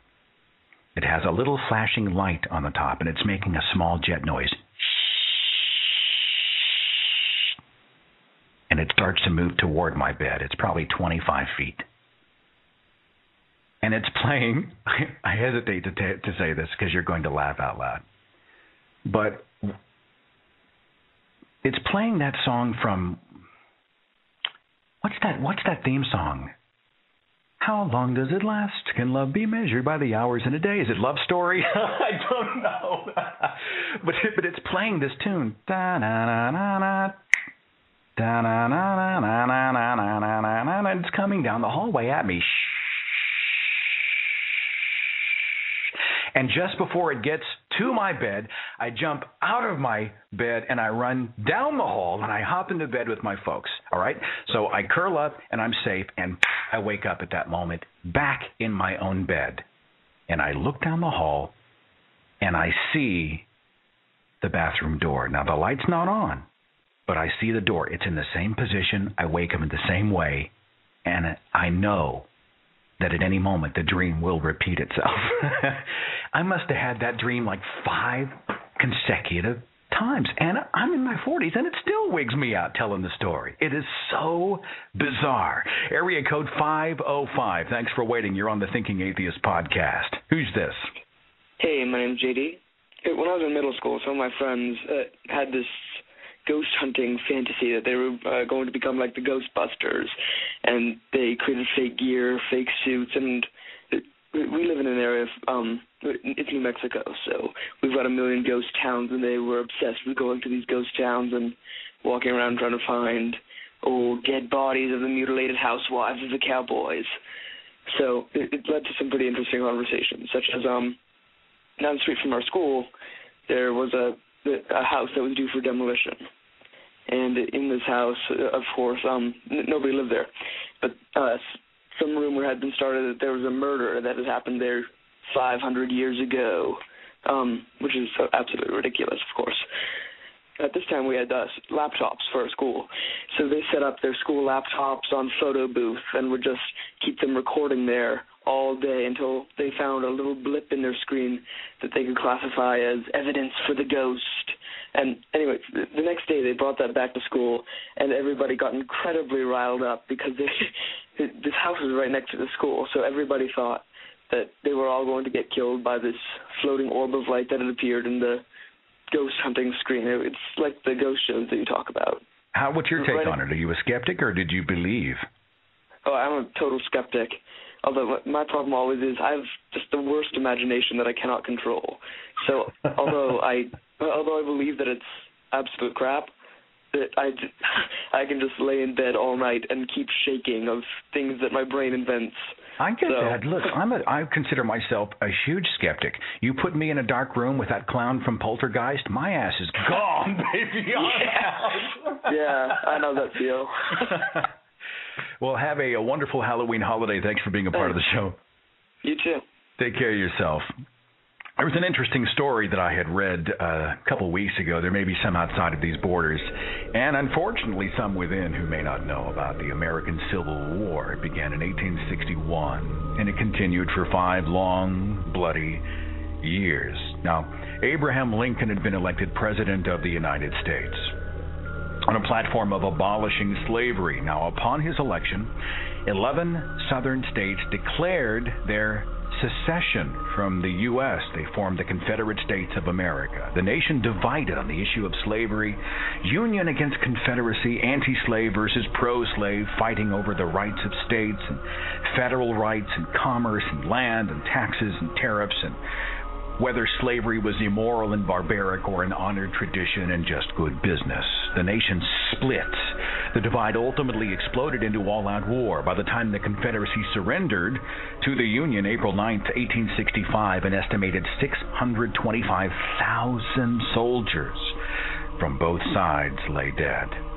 It has a little flashing light on the top, and it's making a small jet noise. And it starts to move toward my bed. It's probably 25 feet. And it's playing. I hesitate to, t- to say this because you're going to laugh out loud. But it's playing that song from what's that what's that theme song how long does it last can love be measured by the hours in a day is it love story i don't know but but it's playing this tune da na na na na da na na na na na na na na na it's coming down the hallway at me and just before it gets to my bed, I jump out of my bed and I run down the hall and I hop into bed with my folks. All right? So I curl up and I'm safe and I wake up at that moment back in my own bed. And I look down the hall and I see the bathroom door. Now the light's not on, but I see the door. It's in the same position. I wake up in the same way and I know that at any moment the dream will repeat itself. I must have had that dream like five consecutive times. And I'm in my 40s and it still wigs me out telling the story. It is so bizarre. Area code 505. Thanks for waiting. You're on the Thinking Atheist podcast. Who's this? Hey, my name's JD. When I was in middle school, some of my friends uh, had this ghost hunting fantasy that they were uh, going to become like the Ghostbusters, and they created fake gear, fake suits, and we, we live in an area of um it's New Mexico, so we've got a million ghost towns, and they were obsessed with going to these ghost towns and walking around trying to find old dead bodies of the mutilated housewives of the cowboys. So it, it led to some pretty interesting conversations, such as um down the street from our school, there was a a house that was due for demolition, and in this house, of course, um n- nobody lived there, but uh some rumor had been started that there was a murder that had happened there 500 years ago, um, which is absolutely ridiculous, of course. At this time, we had uh, laptops for our school, so they set up their school laptops on photo booth and would just keep them recording there all day until they found a little blip in their screen that they could classify as evidence for the ghost. And anyway, the next day they brought that back to school, and everybody got incredibly riled up because they, this house was right next to the school, so everybody thought that they were all going to get killed by this floating orb of light that had appeared in the ghost hunting screen. It's like the ghost shows that you talk about. How? What's your take Right. on it? Are you a skeptic or did you believe? Oh, I'm a total skeptic. Although my problem always is I have just the worst imagination that I cannot control. So although I although I believe that it's absolute crap, that I I can just lay in bed all night and keep shaking of things that my brain invents. I get So- that. Look, I'm a I consider myself a huge skeptic. You put me in a dark room with that clown from Poltergeist, my ass is gone, baby. yeah. yeah, I know that feel. Well, have a, a wonderful Halloween holiday. Thanks for being a part of the show. You too. Take care of yourself. There was an interesting story that I had read uh, a couple of weeks ago. There may be some outside of these borders, and unfortunately some within who may not know about the American Civil War. It began in 1861, and it continued for five long, bloody years. Now, Abraham Lincoln had been elected President of the United States on a platform of abolishing slavery. Now, upon his election, 11 southern states declared their secession from the U.S. They formed the Confederate States of America. The nation divided on the issue of slavery, Union against Confederacy, anti slave versus pro slave, fighting over the rights of states and federal rights and commerce and land and taxes and tariffs and whether slavery was immoral and barbaric or an honored tradition and just good business. The nation split. The divide ultimately exploded into all out war. By the time the Confederacy surrendered to the Union April 9, 1865, an estimated 625,000 soldiers from both sides lay dead.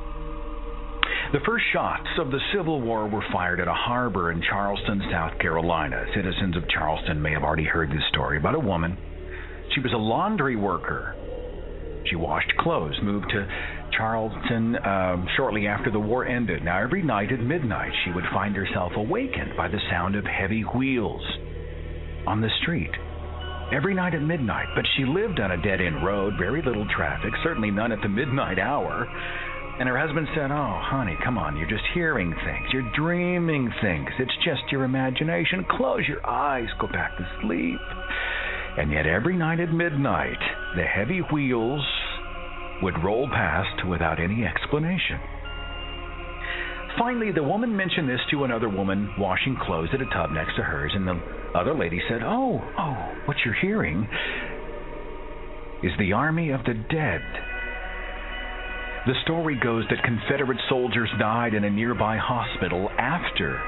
The first shots of the Civil War were fired at a harbor in Charleston, South Carolina. Citizens of Charleston may have already heard this story about a woman. She was a laundry worker. She washed clothes, moved to Charleston um, shortly after the war ended. Now, every night at midnight, she would find herself awakened by the sound of heavy wheels on the street. Every night at midnight, but she lived on a dead end road, very little traffic, certainly none at the midnight hour. And her husband said, Oh, honey, come on, you're just hearing things. You're dreaming things. It's just your imagination. Close your eyes, go back to sleep. And yet, every night at midnight, the heavy wheels would roll past without any explanation. Finally, the woman mentioned this to another woman washing clothes at a tub next to hers, and the other lady said, Oh, oh, what you're hearing is the army of the dead. The story goes that Confederate soldiers died in a nearby hospital after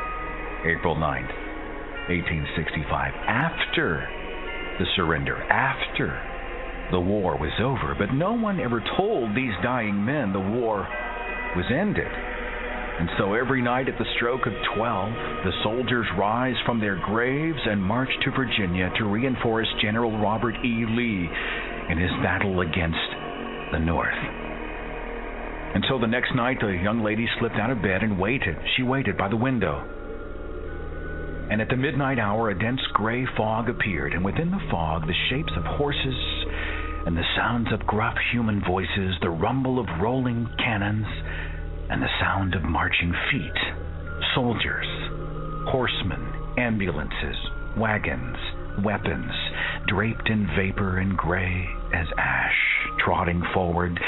April 9th, 1865, after the surrender, after the war was over. But no one ever told these dying men the war was ended. And so every night at the stroke of 12, the soldiers rise from their graves and march to Virginia to reinforce General Robert E. Lee in his battle against the North. So the next night, the young lady slipped out of bed and waited. She waited by the window. And at the midnight hour, a dense gray fog appeared, and within the fog, the shapes of horses and the sounds of gruff human voices, the rumble of rolling cannons, and the sound of marching feet. Soldiers, horsemen, ambulances, wagons, weapons, draped in vapor and gray as ash, trotting forward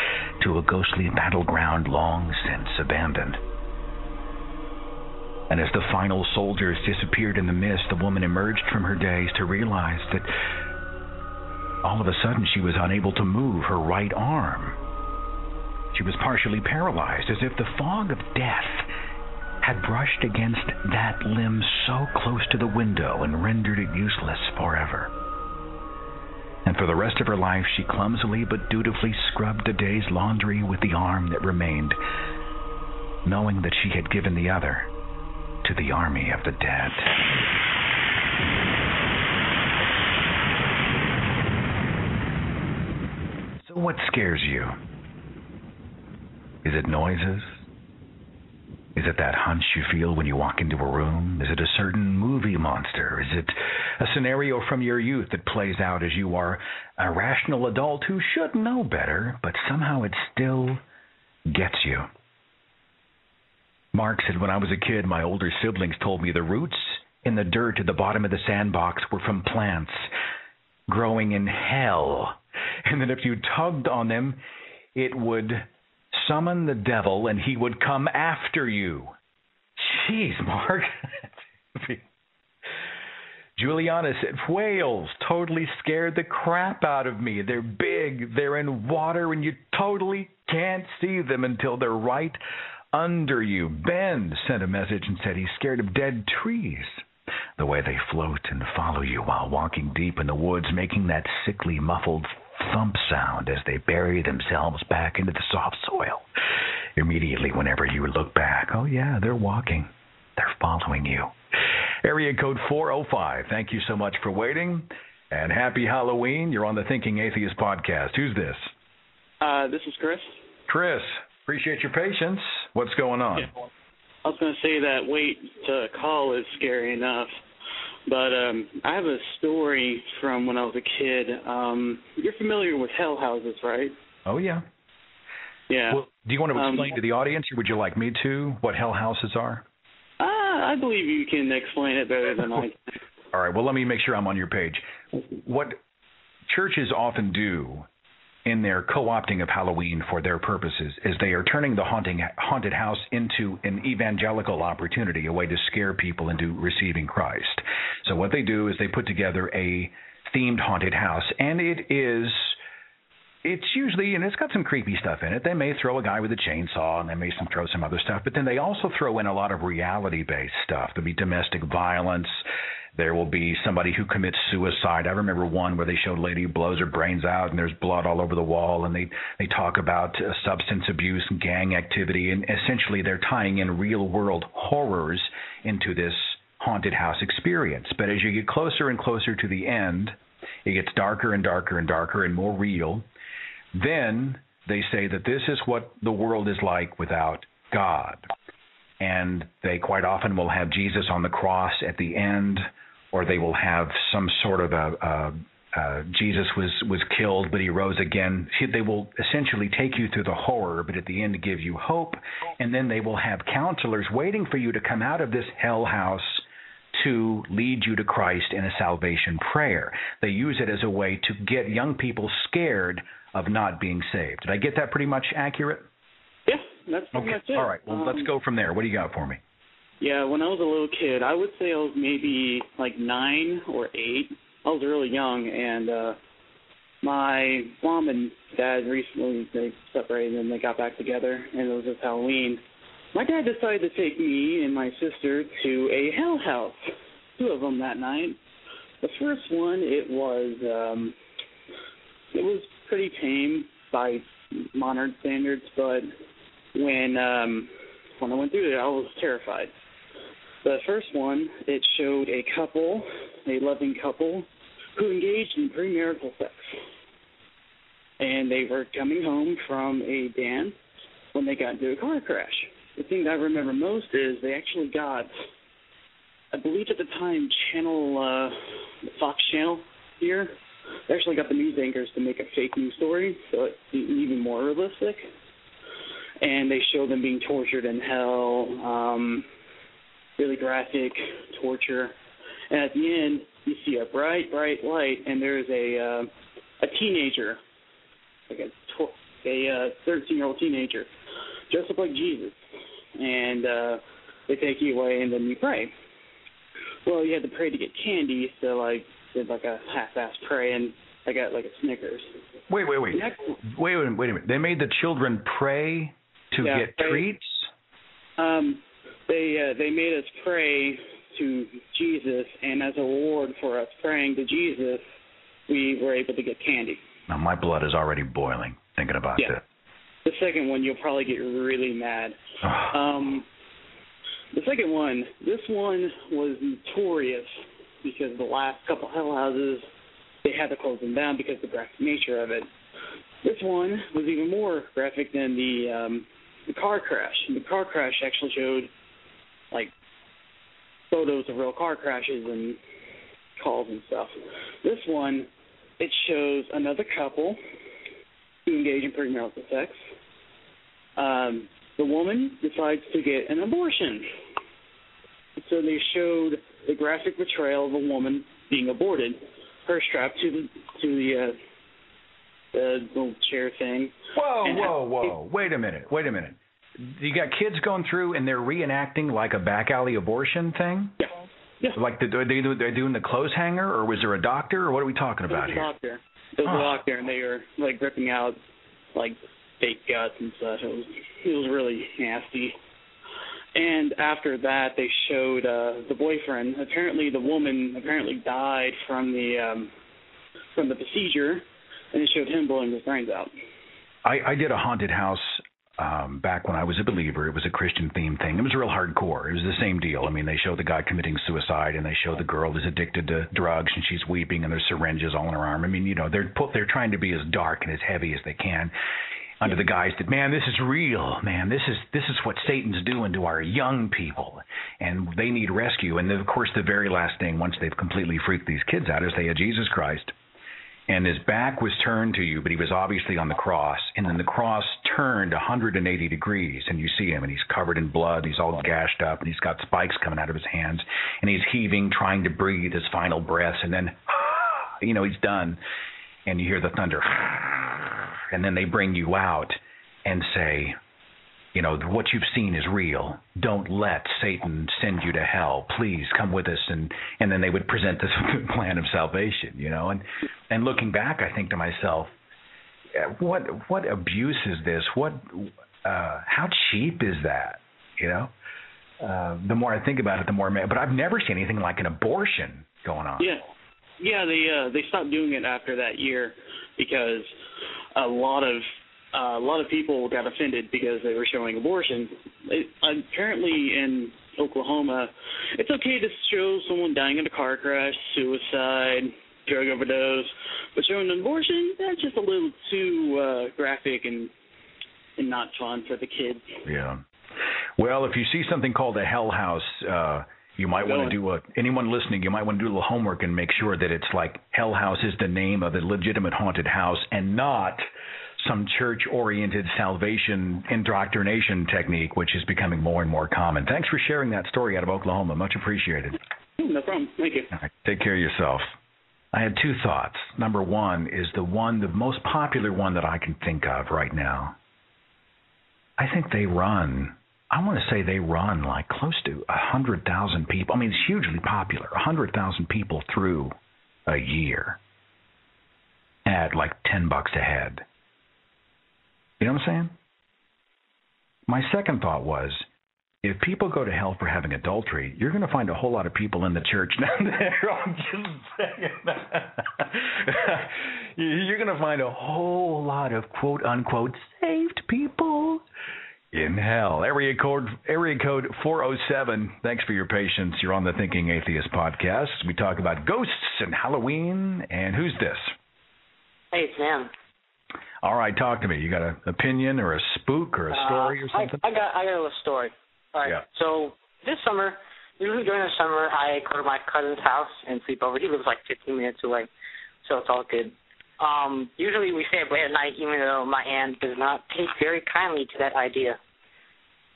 to a ghostly battleground long since abandoned. And as the final soldiers disappeared in the mist, the woman emerged from her daze to realize that all of a sudden she was unable to move her right arm. She was partially paralyzed, as if the fog of death had brushed against that limb so close to the window and rendered it useless forever. And for the rest of her life, she clumsily but dutifully scrubbed the day's laundry with the arm that remained, knowing that she had given the other to the army of the dead. So, what scares you? Is it noises? Is it that hunch you feel when you walk into a room? Is it a certain movie monster? Is it a scenario from your youth that plays out as you are a rational adult who should know better, but somehow it still gets you? Mark said, When I was a kid, my older siblings told me the roots in the dirt at the bottom of the sandbox were from plants growing in hell, and that if you tugged on them, it would summon the devil and he would come after you. Jeez, Mark. Juliana said, Whales totally scared the crap out of me. They're big, they're in water, and you totally can't see them until they're right under you. Ben sent a message and said he's scared of dead trees. The way they float and follow you while walking deep in the woods, making that sickly, muffled thump sound as they bury themselves back into the soft soil. Immediately, whenever you look back, oh, yeah, they're walking. They're following you. Area code 405. Thank you so much for waiting. And happy Halloween. You're on the Thinking Atheist podcast. Who's this? Uh, this is Chris. Chris, appreciate your patience. What's going on? Yeah. I was going to say that wait to call is scary enough. But um I have a story from when I was a kid. Um you're familiar with hell houses, right? Oh yeah. Yeah. Well, do you want to explain um, to the audience, or would you like me to, what hell houses are? Uh, I believe you can explain it better than I can. All right. Well, let me make sure I'm on your page. What churches often do in their co-opting of Halloween for their purposes is they are turning the haunting haunted house into an evangelical opportunity, a way to scare people into receiving Christ. So what they do is they put together a themed haunted house, and it is it's usually and it's got some creepy stuff in it. They may throw a guy with a chainsaw and they may some throw some other stuff, but then they also throw in a lot of reality based stuff. There'll be domestic violence. There will be somebody who commits suicide. I remember one where they showed a lady who blows her brains out and there's blood all over the wall and they they talk about uh, substance abuse and gang activity and essentially they're tying in real world horrors into this haunted house experience. But as you get closer and closer to the end, it gets darker and darker and darker and more real then they say that this is what the world is like without God. And they quite often will have Jesus on the cross at the end, or they will have some sort of a, a uh, Jesus was was killed, but he rose again. They will essentially take you through the horror, but at the end give you hope, and then they will have counselors waiting for you to come out of this hell house to lead you to Christ in a salvation prayer. They use it as a way to get young people scared of not being saved. Did I get that pretty much accurate? Yeah, that's pretty okay. much it. All right. Well, um, let's go from there. What do you got for me? Yeah, when I was a little kid, I would say I was maybe like nine or eight. I was really young, and uh my mom and dad recently they separated and they got back together, and it was just Halloween. My dad decided to take me and my sister to a hell house. Two of them that night. The first one, it was um it was pretty tame by modern standards, but when um when I went through it, I was terrified. The first one, it showed a couple, a loving couple, who engaged in premarital sex. And they were coming home from a dance when they got into a car crash. The thing that I remember most is they actually got, I believe at the time, Channel, uh, Fox Channel here. They actually got the news anchors to make a fake news story, so it's even more realistic. And they show them being tortured in hell, um, really graphic torture. And at the end, you see a bright, bright light, and there's a uh, a teenager, like a tw- a uh, 13 year old teenager, dressed up like Jesus, and uh, they take you away and then you pray. Well, you had to pray to get candy, so I did like a half-ass pray and I got like a Snickers. Wait, wait, wait. Wait, wait, wait a minute. They made the children pray to Yeah, get pray. treats? Um, they uh, they made us pray to Jesus, and as a reward for us praying to Jesus, we were able to get candy. Now, my blood is already boiling thinking about Yeah. this. The second one, you'll probably get really mad. Um, the second one, this one was notorious because the last couple hell houses, they had to close them down because of the graphic nature of it. This one was even more graphic than the um, the car crash. The car crash actually showed photos of real car crashes and calls and stuff. This one, it shows another couple who engage in premarital sex. Um, the woman decides to get an abortion. So they showed the graphic portrayal of a woman being aborted, her strapped to the to the uh, the little chair thing. Whoa, whoa, whoa. Wait a minute. Wait a minute. You got kids going through and they're reenacting like a back alley abortion thing? Yeah. Yeah. Like the, are they they're doing the clothes hanger, or was there a doctor, or what are we talking There about was a here? doctor. There was Huh. a doctor, and they were like ripping out like fake guts and stuff. It was it was really nasty. And after that, they showed uh the boyfriend. Apparently, the woman apparently died from the um from the procedure, and it showed him blowing his brains out. I, I did a haunted house um, back when I was a believer. It was a Christian themed thing. It was real hardcore. It was the same deal. I mean, they show the guy committing suicide, and they show the girl who's addicted to drugs, and she's weeping, and there's syringes all in her arm. I mean, you know, they're put, they're trying to be as dark and as heavy as they can, under the guise that, man, this is real, man. This is this is what Satan's doing to our young people, and they need rescue. And then, of course, the very last thing, once they've completely freaked these kids out, is they had Jesus Christ and his back was turned to you, but he was obviously on the cross. And then the cross turned 180 degrees, and you see him, and he's covered in blood. He's all gashed up, and he's got spikes coming out of his hands, and he's heaving, trying to breathe his final breaths, and then, you know, he's done. And you hear the thunder, and then they bring you out and say, you know what you've seen is real. Don't let satan send you to hell. Please come with us. And and then they would present this plan of salvation you know? And and looking back i think to myself what what abuse is this? What uh how cheap is that? You know? Uh the more i think about it the more but i've never seen anything like an abortion going on. Yeah, yeah. They uh, they stopped doing it after that year because a lot of uh, a lot of people got offended because they were showing abortion. It, apparently, in Oklahoma, it's okay to show someone dying in a car crash, suicide, drug overdose, but showing an abortion that's just a little too uh, graphic and and not fun for the kids. Yeah. Well, if you see something called a hell house, uh, you might want to do a. Anyone listening, you might want to do a little homework and make sure that it's like Hell House is the name of a legitimate haunted house and not some church-oriented salvation indoctrination technique, which is becoming more and more common. Thanks for sharing that story out of Oklahoma. Much appreciated. No problem. Thank you. Right, take care of yourself. I had two thoughts. Number one is the one, the most popular one that I can think of right now. I think they run. I want to say they run like close to a hundred thousand people. I mean, it's hugely popular. A hundred thousand people through a year at like ten bucks a head. You know what I'm saying? My second thought was if people go to hell for having adultery, you're going to find a whole lot of people in the church down there. I'm just saying. you're going to find a whole lot of quote unquote saved people in hell. Area code area code 407. Thanks for your patience. You're on the Thinking Atheist podcast. We talk about ghosts and Halloween. And who's this? Hey, Sam. All right, talk to me. You got an opinion or a spook or a story uh, or something? I, I got I got a little story. All right. Yeah. So this summer, usually during the summer, I go to my cousin's house and sleep over. He lives like 15 minutes away, so it's all good. Um, usually we stay up late at night, even though my aunt does not take very kindly to that idea.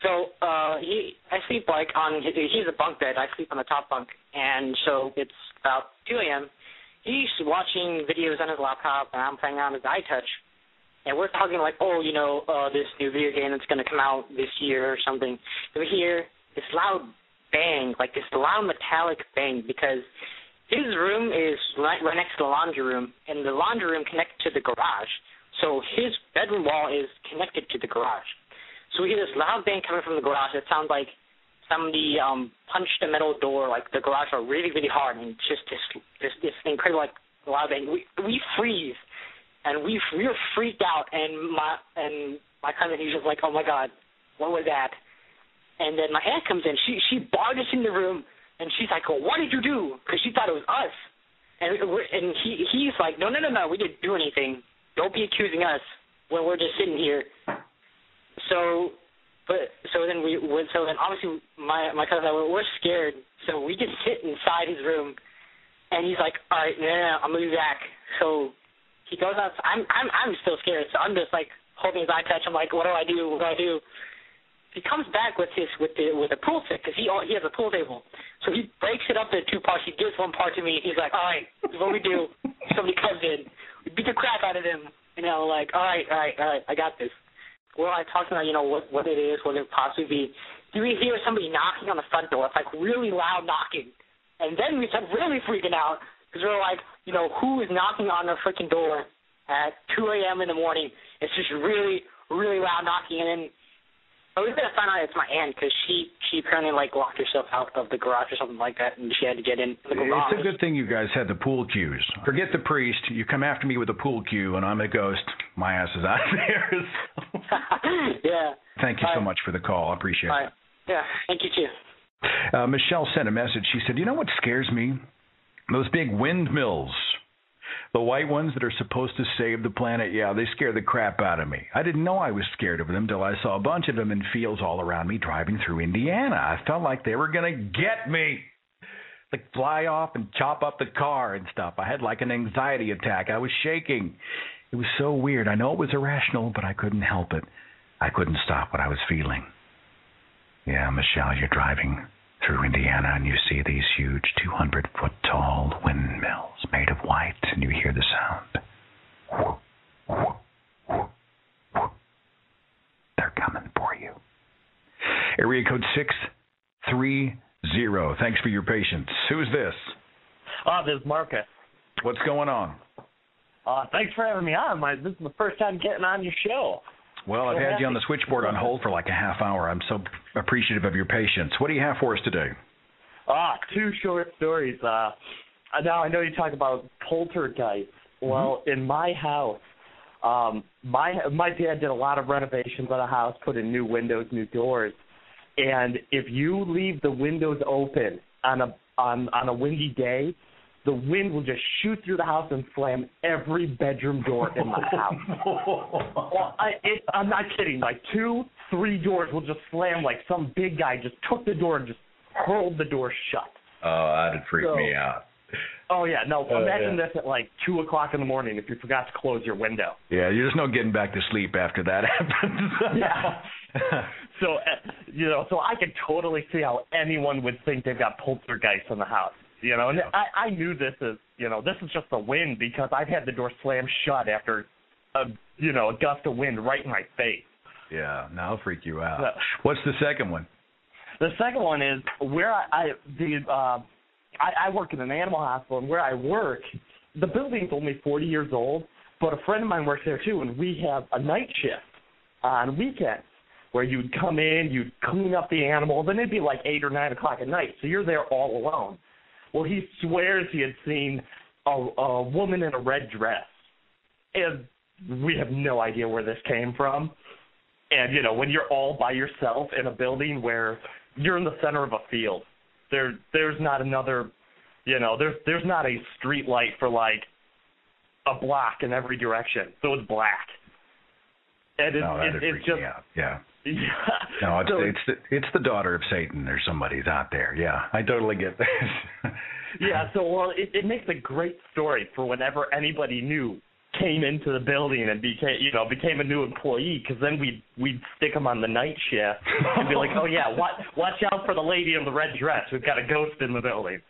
So uh, he, I sleep like on his, he's a bunk bed. I sleep on the top bunk, and so it's about 2 a.m. He's watching videos on his laptop, and I'm playing on his iTouch and we're talking like, oh, you know, uh, this new video game that's going to come out this year or something. We hear this loud bang, like this loud metallic bang, because his room is right, right next to the laundry room, and the laundry room connected to the garage. So his bedroom wall is connected to the garage. So we hear this loud bang coming from the garage. It sounds like somebody um punched a metal door, like the garage door, really, really hard, and just this this this incredible like loud bang. We we freeze, and we we were freaked out, and my and my cousin he's just like, oh my god, what was that? And then my aunt comes in. She she barges in the room, and she's like, well, what did you do? Because she thought it was us. And we're, and he he's like, no no no no, we didn't do anything. Don't be accusing us when we're just sitting here. So but so then we would so then obviously my my cousin and I were, we're scared, so we just sit inside his room, and he's like, all right, no, no, no I'm gonna be back. So he goes out. I'm I'm I'm still scared, so I'm just like holding his eye patch. I'm like, what do I do? What do I do? He comes back with his with the with a pool stick because he he has a pool table. So he breaks it up into two parts. He gives one part to me. He's like, all right, this is what we do. Somebody comes in, we beat the crap out of him. You know, like, all right, all right, all right, I got this well, I talked about, you know, what what it is, what it possibly be. Do we hear somebody knocking on the front door? It's like really loud knocking, and then we start really freaking out because we're like, you know, who is knocking on the freaking door at 2 a.m. in the morning? It's just really, really loud knocking, and then I was gonna find out it's my aunt because she she apparently like locked herself out of the garage or something like that, and she had to get in the garage. It's a good thing you guys had the pool cues. Forget the priest. You come after me with a pool cue, and I'm a ghost. My ass is out there. yeah. Thank you so right. much for the call. I appreciate All it. right. Yeah. Thank you too. Uh, Michelle sent a message. She said, "You know what scares me? Those big windmills, the white ones that are supposed to save the planet. Yeah, they scare the crap out of me. I didn't know I was scared of them till I saw a bunch of them in fields all around me driving through Indiana. I felt like they were gonna get me." Like fly off and chop up the car and stuff. I had like an anxiety attack. I was shaking. It was so weird. I know it was irrational, but I couldn't help it. I couldn't stop what I was feeling. Yeah, Michelle, you're driving through Indiana and you see these huge 200 foot tall windmills made of white and you hear the sound. They're coming for you. Area code 630. Thanks for your patience. Who's this? Ah, this is Marcus. What's going on? Uh, thanks for having me on. My this is the first time getting on your show. Well, I've had you on the switchboard on hold for like a half hour. I'm so appreciative of your patience. What do you have for us today? Ah, two short stories. Uh, now I know you talk about poltergeists. Well, in my house, um, my my dad did a lot of renovations on the house, put in new windows, new doors, and if you leave the windows open on a on on a windy day, the wind will just shoot through the house and slam every bedroom door in the house. well, I, it, I'm not kidding. Like two, three doors will just slam. Like some big guy just took the door and just hurled the door shut. Oh, that'd freak So- me out. Oh yeah, no. Oh, imagine yeah. this at like two o'clock in the morning if you forgot to close your window. Yeah, there's no getting back to sleep after that happens. Yeah. so uh, you know, so I could totally see how anyone would think they've got poltergeist in the house. You know, and I I knew this is you know this is just the wind because I've had the door slam shut after a you know a gust of wind right in my face. yeah, now I'll freak you out. What's the second one? The second one is where I, I the uh, I, I work in an animal hospital, and where I work, the building's only 40 years old, but a friend of mine works there too, and we have a night shift on weekends where you'd come in, you'd clean up the animals, and it'd be like eight or nine o'clock at night, so you're there all alone. Well, he swears he had seen a, a woman in a red dress, and we have no idea where this came from. And you know, when you're all by yourself in a building where you're in the center of a field, there there's not another, you know, there's there's not a street light for like a block in every direction, so it's black. And it's no, it, it's just. Yeah. Yeah. No, it's So- it's the, it's the daughter of Satan or somebody's out there. Yeah, I totally get this. yeah, so well, it, it makes a great story for whenever anybody new came into the building and became, you know, became a new employee. Because then we'd we'd stick them on the night shift and be like, oh yeah, watch watch out for the lady in the red dress. We've got a ghost in the building.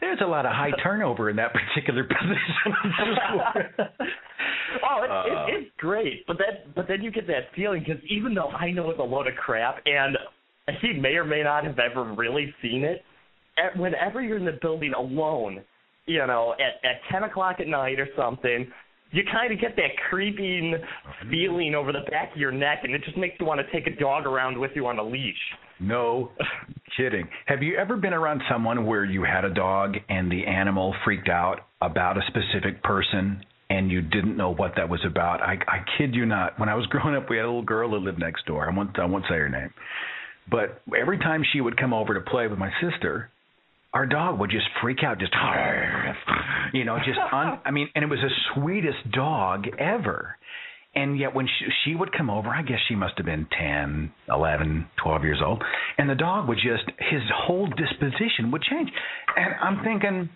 There's a lot of high turnover in that particular position. Oh, it, Uh. it, it's great, but that but then you get that feeling because even though I know it's a load of crap, and he may or may not have ever really seen it. At- Whenever you're in the building alone, you know, at at ten o'clock at night or something, you kind of get that creeping oh, feeling over the back of your neck, and it just makes you want to take a dog around with you on a leash. No kidding. Have you ever been around someone where you had a dog and the animal freaked out about a specific person and you didn't know what that was about? I, I kid you not. When I was growing up, we had a little girl that lived next door. I won't, I won't say her name. But every time she would come over to play with my sister, our dog would just freak out, just you know, just un, I mean, and it was the sweetest dog ever. And yet when she, she would come over, I guess she must have been ten, eleven, twelve years old, and the dog would just his whole disposition would change. And I'm thinking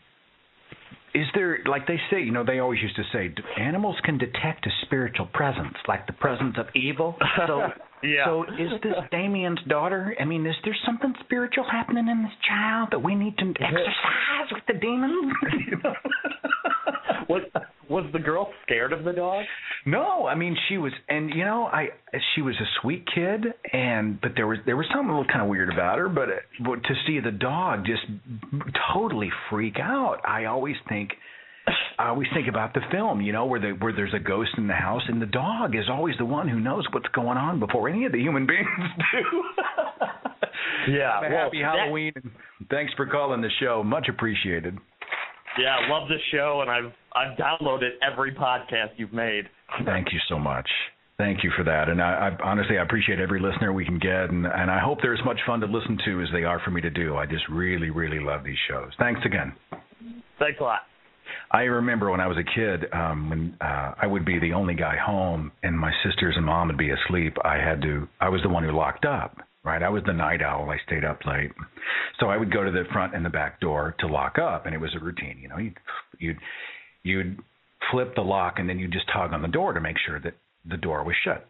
is there like they say, you know, they always used to say animals can detect a spiritual presence, like the presence of evil. So Yeah. so is this Damien's daughter? I mean, is there something spiritual happening in this child that we need to exercise with the demons? Was was the girl scared of the dog? No, I mean she was, and you know, I she was a sweet kid, and but there was there was something a little kind of weird about her. But, but to see the dog just totally freak out, I always think. Uh, I always think about the film, you know, where the where there's a ghost in the house, and the dog is always the one who knows what's going on before any of the human beings do. Yeah, well, happy that- Halloween, and thanks for calling the show. Much appreciated. Yeah, I love the show, and I've I've downloaded every podcast you've made. Thank you so much. Thank you for that. And I, I honestly I appreciate every listener we can get and, and I hope they're as much fun to listen to as they are for me to do. I just really, really love these shows. Thanks again. Thanks a lot. I remember when I was a kid, um when uh I would be the only guy home and my sisters and mom would be asleep, I had to I was the one who locked up. Right? I was the night owl. I stayed up late. So I would go to the front and the back door to lock up and it was a routine, you know. You'd you'd you'd flip the lock and then you just tug on the door to make sure that the door was shut.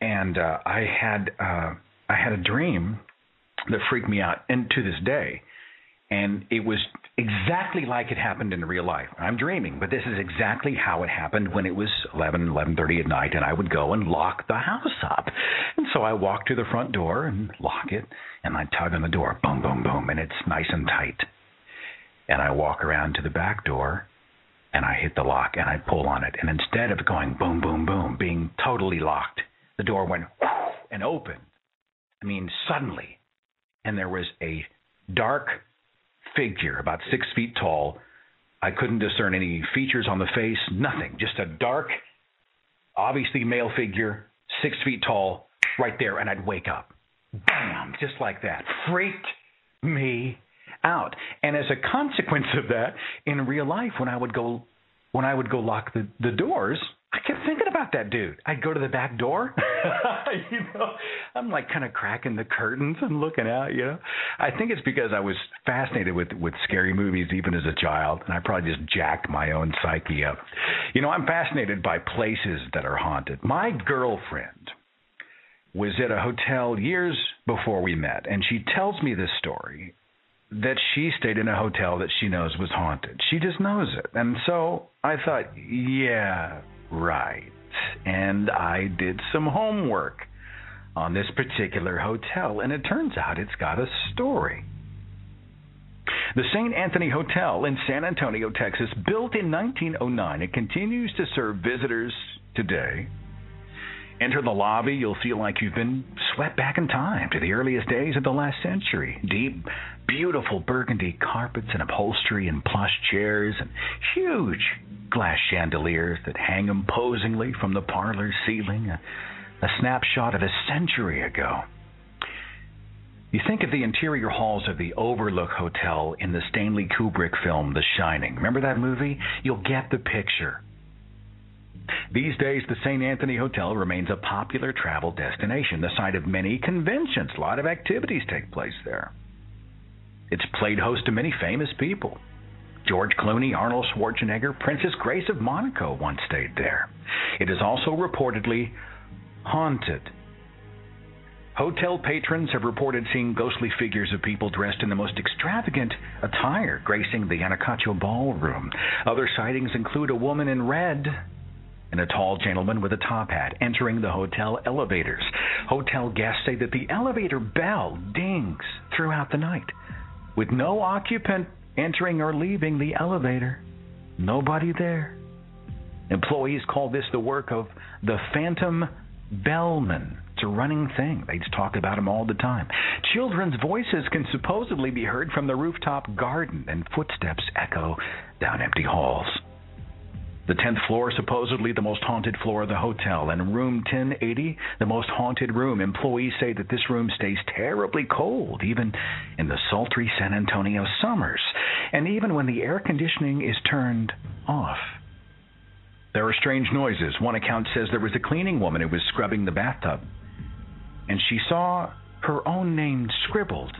And uh, I had uh, I had a dream that freaked me out, and to this day, and it was exactly like it happened in real life. I'm dreaming, but this is exactly how it happened when it was 11, 11:30 at night, and I would go and lock the house up. And so I walk to the front door and lock it, and I tug on the door, boom, boom, boom, and it's nice and tight. And I walk around to the back door, and I hit the lock and I pull on it. And instead of going boom, boom, boom, being totally locked, the door went and opened. I mean, suddenly. And there was a dark figure, about six feet tall. I couldn't discern any features on the face, nothing. Just a dark, obviously male figure, six feet tall, right there. And I'd wake up. Bam! Just like that. Freaked me out. And as a consequence of that, in real life, when I would go when I would go lock the, the doors, I kept thinking about that dude. I'd go to the back door. you know, I'm like kind of cracking the curtains and looking out, you know. I think it's because I was fascinated with with scary movies even as a child, and I probably just jacked my own psyche up. You know, I'm fascinated by places that are haunted. My girlfriend was at a hotel years before we met, and she tells me this story that she stayed in a hotel that she knows was haunted. She just knows it. And so I thought, yeah, right. And I did some homework on this particular hotel, and it turns out it's got a story. The St. Anthony Hotel in San Antonio, Texas, built in 1909, it continues to serve visitors today. Enter the lobby, you'll feel like you've been swept back in time to the earliest days of the last century. Deep, beautiful burgundy carpets and upholstery and plush chairs and huge glass chandeliers that hang imposingly from the parlor ceiling. A, a snapshot of a century ago. You think of the interior halls of the Overlook Hotel in the Stanley Kubrick film The Shining. Remember that movie? You'll get the picture. These days, the St. Anthony Hotel remains a popular travel destination, the site of many conventions. A lot of activities take place there. It's played host to many famous people. George Clooney, Arnold Schwarzenegger, Princess Grace of Monaco once stayed there. It is also reportedly haunted. Hotel patrons have reported seeing ghostly figures of people dressed in the most extravagant attire gracing the Anacacho ballroom. Other sightings include a woman in red and a tall gentleman with a top hat entering the hotel elevators. Hotel guests say that the elevator bell dings throughout the night, with no occupant entering or leaving the elevator. Nobody there. Employees call this the work of the phantom bellman. It's a running thing. They just talk about him all the time. Children's voices can supposedly be heard from the rooftop garden, and footsteps echo down empty halls. The 10th floor, supposedly the most haunted floor of the hotel, and room 1080, the most haunted room. Employees say that this room stays terribly cold, even in the sultry San Antonio summers, and even when the air conditioning is turned off. There are strange noises. One account says there was a cleaning woman who was scrubbing the bathtub, and she saw her own name scribbled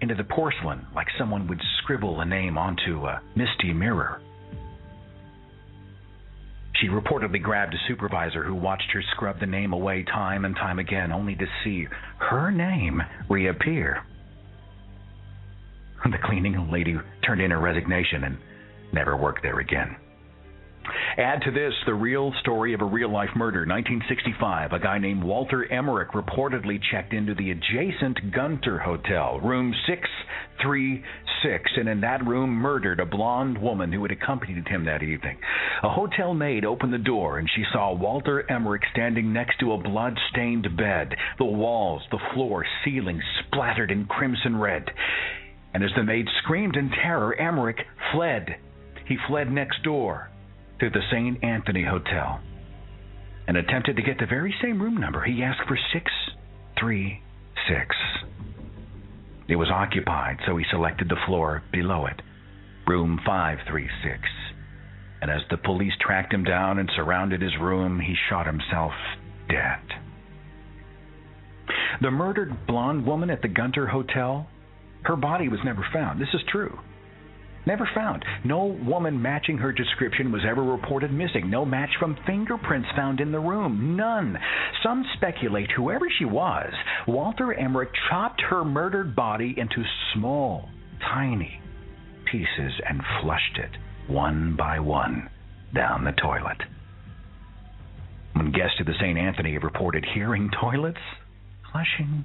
into the porcelain like someone would scribble a name onto a misty mirror. She reportedly grabbed a supervisor who watched her scrub the name away time and time again, only to see her name reappear. The cleaning lady turned in her resignation and never worked there again. Add to this the real story of a real life murder. 1965, a guy named Walter Emmerich reportedly checked into the adjacent Gunter Hotel, room 636, and in that room murdered a blonde woman who had accompanied him that evening. A hotel maid opened the door and she saw Walter Emmerich standing next to a blood stained bed, the walls, the floor, ceiling splattered in crimson red. And as the maid screamed in terror, Emmerich fled. He fled next door to the St. Anthony Hotel and attempted to get the very same room number. He asked for 636. It was occupied, so he selected the floor below it, room 536. And as the police tracked him down and surrounded his room, he shot himself dead. The murdered blonde woman at the Gunter Hotel, her body was never found. This is true. Never found. No woman matching her description was ever reported missing. No match from fingerprints found in the room. None. Some speculate whoever she was, Walter Emmerich chopped her murdered body into small, tiny pieces and flushed it, one by one, down the toilet. When guests at the St. Anthony have reported hearing toilets flushing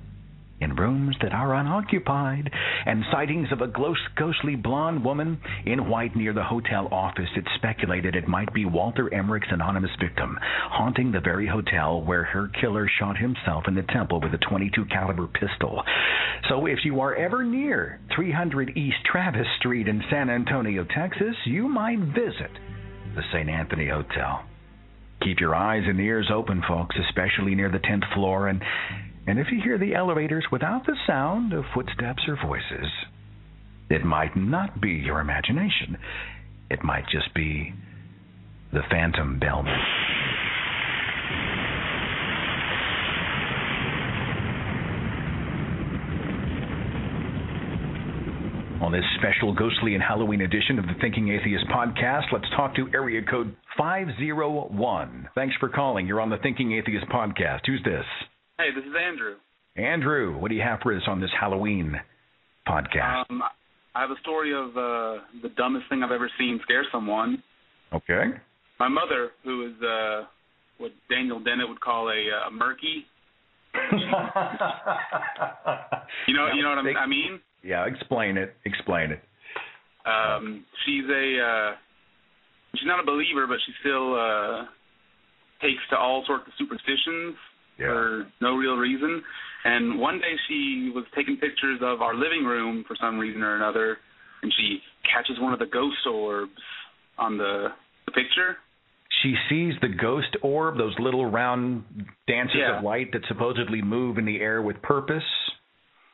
in rooms that are unoccupied, and sightings of a ghostly blonde woman in white near the hotel office. It's speculated it might be Walter Emmerich's anonymous victim, haunting the very hotel where her killer shot himself in the temple with a 22 caliber pistol. So if you are ever near 300 East Travis Street in San Antonio, Texas, you might visit the St. Anthony Hotel. Keep your eyes and ears open, folks, especially near the 10th floor and and if you hear the elevators without the sound of footsteps or voices, it might not be your imagination. It might just be the phantom bellman. On this special ghostly and Halloween edition of the Thinking Atheist podcast, let's talk to area code 501. Thanks for calling. You're on the Thinking Atheist podcast. Who's this? Hey, this is Andrew. Andrew, what do you have for us on this Halloween podcast? Um, I have a story of uh, the dumbest thing I've ever seen scare someone. Okay. My mother, who is uh, what Daniel Dennett would call a, a murky. you know, you know what I mean? Yeah, explain it. Explain it. Um, she's a uh, she's not a believer, but she still uh, takes to all sorts of superstitions yeah. for no real reason. And one day she was taking pictures of our living room for some reason or another, and she catches one of the ghost orbs on the, the picture. She sees the ghost orb, those little round dancers Yeah. of light that supposedly move in the air with purpose.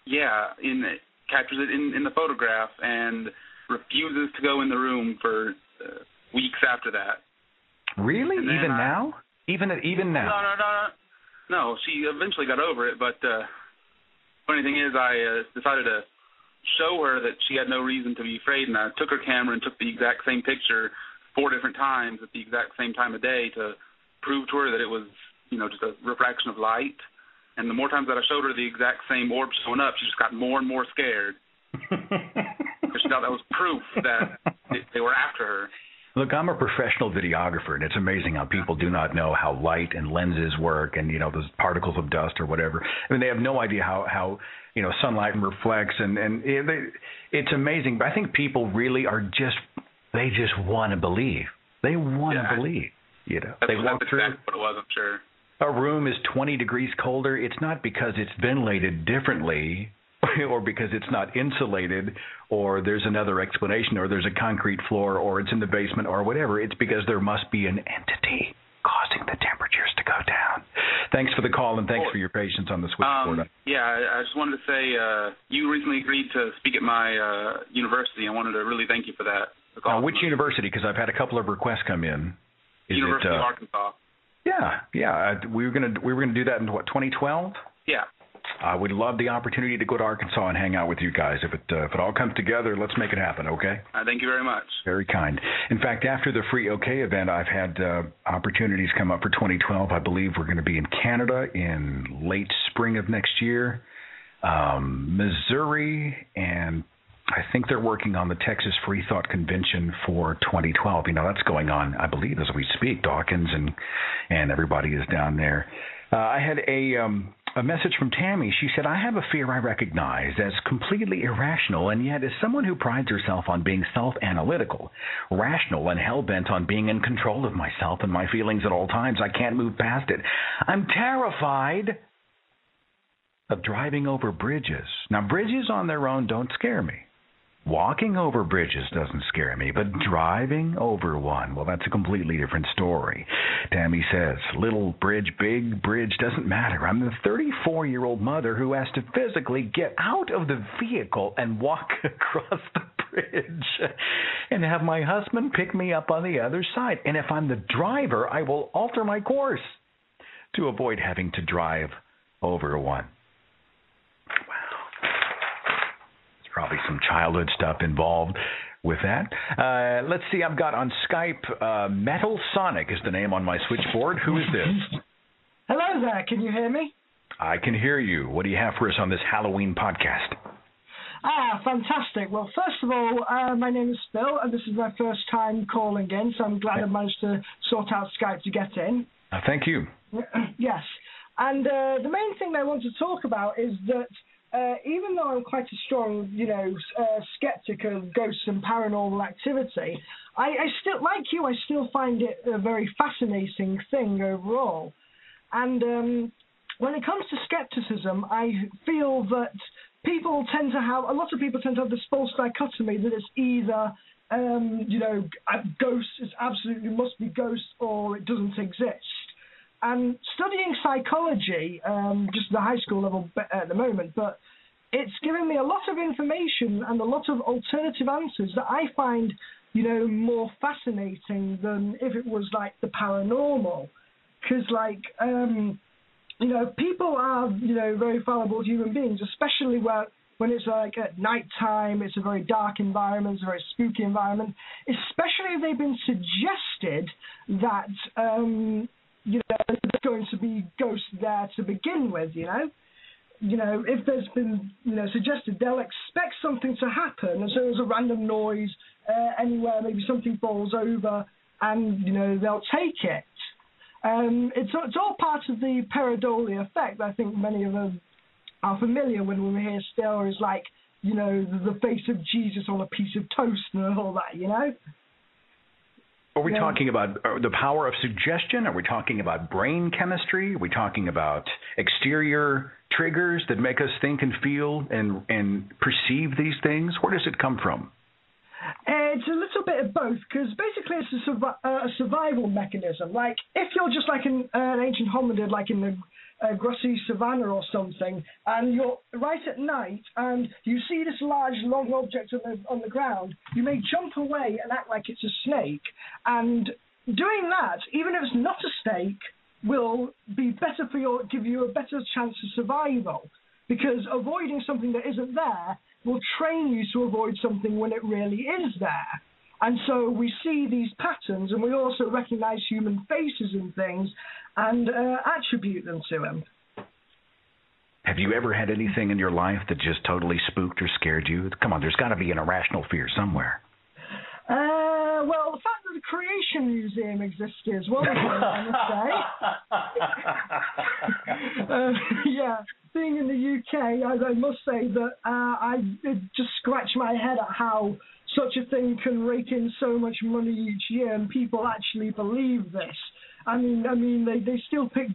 Yeah, in captures it in in the photograph and refuses to go in the room for uh, weeks after that. Really? Even I- now? Even even now? No, no, no, no. She eventually got over it, but uh funny thing is I uh, decided to show her that she had no reason to be afraid and I took her camera and took the exact same picture four different times at the exact same time of day to prove to her that it was, you know, just a refraction of light. And the more times that I showed her the exact same orb showing up, she just got more and more scared. she thought that was proof that they were after her. Look, I'm a professional videographer, and it's amazing how people do not know how light and lenses work, and you know those particles of dust or whatever. I mean, they have no idea how how you know sunlight reflects, and and it, it's amazing. But I think people really are just they just want to believe. They want to Yeah. believe. You know, they walk that's through exactly what it was. I'm sure. a room is 20 degrees colder, it's not because it's ventilated differently or because it's not insulated or there's another explanation or there's a concrete floor or it's in the basement or whatever. It's because there must be an entity causing the temperatures to go down. Thanks for the call and thanks for your patience on the switchboard. Um, yeah, I, I just wanted to say uh, you recently agreed to speak at my uh, university. I wanted to really thank you for that. Uh, which university? Because I've had a couple of requests come in. Is University it, uh, of Arkansas. Yeah, yeah. uh, We were gonna we were gonna do that in what 2012. Yeah. I would love the opportunity to go to Arkansas and hang out with you guys. If it uh, if it all comes together, let's make it happen. Okay. Uh, thank you very much. Very kind. In fact, after the Free OK event, I've had uh, opportunities come up for 2012. I believe we're going to be in Canada in late spring of next year, um, Missouri, and I think they're working on the Texas Free Thought Convention for 2012. You know, that's going on, I believe, as we speak. Dawkins and and everybody is down there. Uh, I had a um, a message from Tammy. She said, "I have a fear I recognize as completely irrational, and yet as someone who prides herself on being self-analytical, rational, and hell-bent on being in control of myself and my feelings at all times, I can't move past it. I'm terrified." Of driving over bridges. Now, bridges on their own don't scare me. Walking over bridges doesn't scare me, but driving over one, well, that's a completely different story. Tammy says, little bridge, big bridge, doesn't matter. I'm the 34 year old mother who has to physically get out of the vehicle and walk across the bridge and have my husband pick me up on the other side. And if I'm the driver, I will alter my course to avoid having to drive over one. Probably some childhood stuff involved with that. Uh, let's see, I've got on Skype uh, Metal Sonic is the name on my switchboard. Who is this? Hello there, can you hear me? I can hear you. What do you have for us on this Halloween podcast? Ah, fantastic. Well, first of all, uh, my name is Phil, and this is my first time calling in, so I'm glad I managed to sort out Skype to get in. Uh, thank you. yes. And uh, the main thing I want to talk about is that uh, even though I'm quite a strong, you know, uh, skeptic of ghosts and paranormal activity, I, I still, like you, I still find it a very fascinating thing overall. And um, when it comes to skepticism, I feel that people tend to have, a lot of people tend to have this false dichotomy that it's either, um, you know, ghosts, ghost is absolutely must be ghosts or it doesn't exist. And studying psychology, um, just the high school level at the moment, but it's given me a lot of information and a lot of alternative answers that I find, you know, more fascinating than if it was like the paranormal. Because, like, um, you know, people are, you know, very fallible human beings, especially where when it's like at night time, it's a very dark environment, it's a very spooky environment, especially if they've been suggested that, um, you know, there's going to be ghosts there to begin with, you know? You know, if there's been, you know, suggested, they'll expect something to happen, and so there's a random noise uh, anywhere, maybe something falls over, and, you know, they'll take it. Um, it's, it's all part of the pareidolia effect. I think many of us are familiar when we hear stories like, you know, the, the face of Jesus on a piece of toast and all that, you know? Are we Yeah. talking about uh, the power of suggestion? Are we talking about brain chemistry? Are we talking about exterior triggers that make us think and feel and and perceive these things? Where does it come from? Uh, It's a little bit of both because basically it's a, survi- uh, a survival mechanism. Like if you're just like an, uh, an ancient hominid, like in the uh, grassy savannah or something, and you're right at night and you see this large long object on the on the ground, you may jump away and act like it's a snake. And doing that, even if it's not a snake, will be better for your give you a better chance of survival because avoiding something that isn't there will train you to avoid something when it really is there. And so we see these patterns, and we also recognize human faces and things, and uh, attribute them to them. Have you ever had anything in your life that just totally spooked or scared you? Come on, there's got to be an irrational fear somewhere. Uh, well, the fact that the Creation Museum existed as well. I must say. uh, yeah, being in the UK, I, I must say that uh, I it just scratch my head at how such a thing can rake in so much money each year, and people actually believe this. I mean, I mean, they they still pick,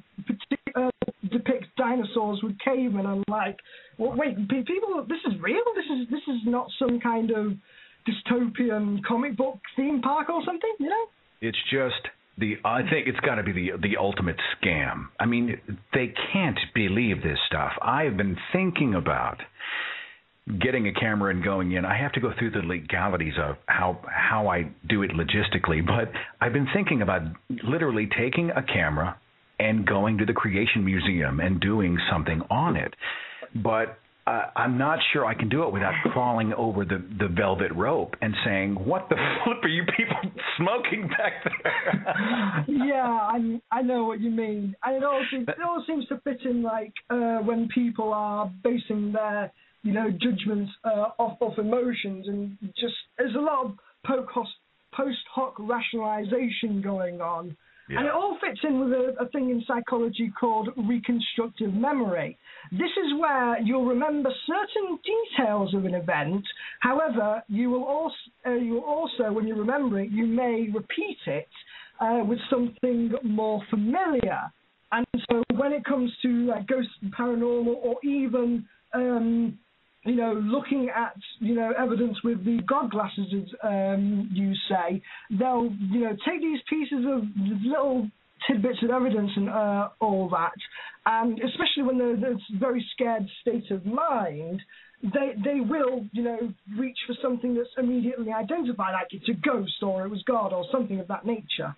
uh, depict dinosaurs with cavemen. I'm like, well, wait, people, this is real. This is this is not some kind of dystopian comic book theme park or something, you know? It's just the I think it's got to be the the ultimate scam. I mean, they can't believe this stuff. I've been thinking about getting a camera and going in. I have to go through the legalities of how how I do it logistically, but I've been thinking about literally taking a camera and going to the Creation Museum and doing something on it. But uh, I'm not sure I can do it without crawling over the the velvet rope and saying, "What the flip are you people smoking back there?" yeah, I I know what you mean, and it all seems, it all seems to fit in like uh, when people are basing their you know judgments uh, off of emotions, and just there's a lot of post hoc rationalization going on. Yeah. And it all fits in with a, a, thing in psychology called reconstructive memory. This is where you'll remember certain details of an event. However, you will also, uh, you will also when you remember it, you may repeat it uh, with something more familiar. And so when it comes to uh, ghosts and paranormal, or even um, you know, looking at, you know, evidence with the God glasses, um, you say, they'll, you know, take these pieces of little tidbits of evidence and uh, all that, and especially when they're, they're very scared state of mind, they they will, you know, reach for something that's immediately identified, like it's a ghost or it was God or something of that nature.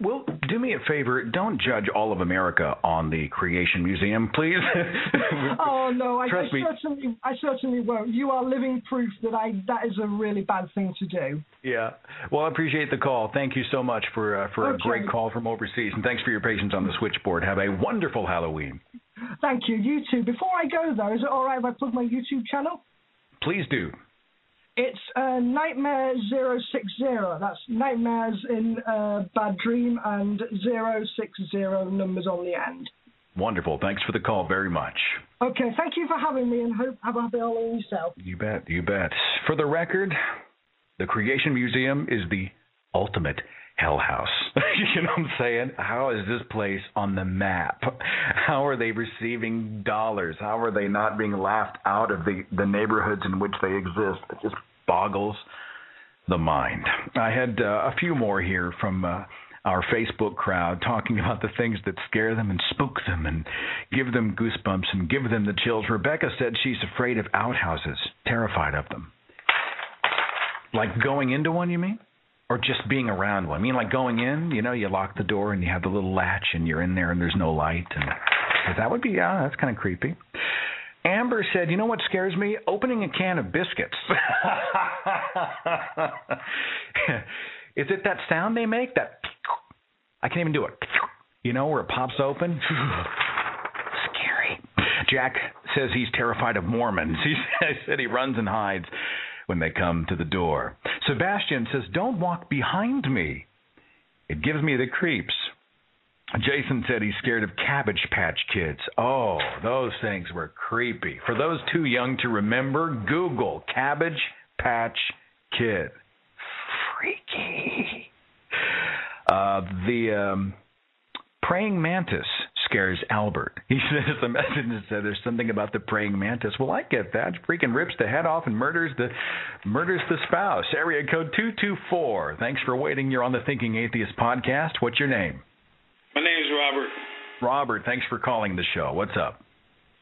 Well, do me a favor. Don't judge all of America on the Creation Museum, please. oh no, I, Trust I me. certainly, I certainly won't. You are living proof that I that is a really bad thing to do. Yeah. Well, I appreciate the call. Thank you so much for uh, for Okay. a great call from overseas, and thanks for your patience on the switchboard. Have a wonderful Halloween. Thank you. You too. Before I go though, is it all right if I plug my YouTube channel? Please do. It's uh, Nightmare 060. That's Nightmares in uh, Bad Dream and 060 numbers on the end. Wonderful. Thanks for the call very much. Okay, thank you for having me and hope have a happy Halloween yourself. You bet. You bet. For the record, the Creation Museum is the ultimate hell house. you know what I'm saying? How is this place on the map? How are they receiving dollars? How are they not being laughed out of the, the neighborhoods in which they exist? It just boggles the mind. I had uh, a few more here from uh, our Facebook crowd talking about the things that scare them and spook them and give them goosebumps and give them the chills. Rebecca said she's afraid of outhouses, terrified of them. Like going into one, you mean? Or just being around one? I mean, like going in, you know, you lock the door and you have the little latch and you're in there and there's no light. And that would be, yeah, that's kind of creepy. Amber said, "You know what scares me? Opening a can of biscuits. Is it that sound they make? That I can't even do it. You know, where it pops open. Scary. Jack says he's terrified of Mormons. He said he runs and hides when they come to the door. Sebastian says, "Don't walk behind me. It gives me the creeps." Jason said he's scared of Cabbage Patch Kids. Oh, those things were creepy. For those too young to remember, Google Cabbage Patch Kid. Freaky. Uh, the um, praying mantis scares Albert. He says the message said there's something about the praying mantis. Well, I get that. Freaking rips the head off and murders the murders the spouse. Area code two two four. Thanks for waiting. You're on the Thinking Atheist podcast. What's your name? My name is Robert. Robert, thanks for calling the show. What's up?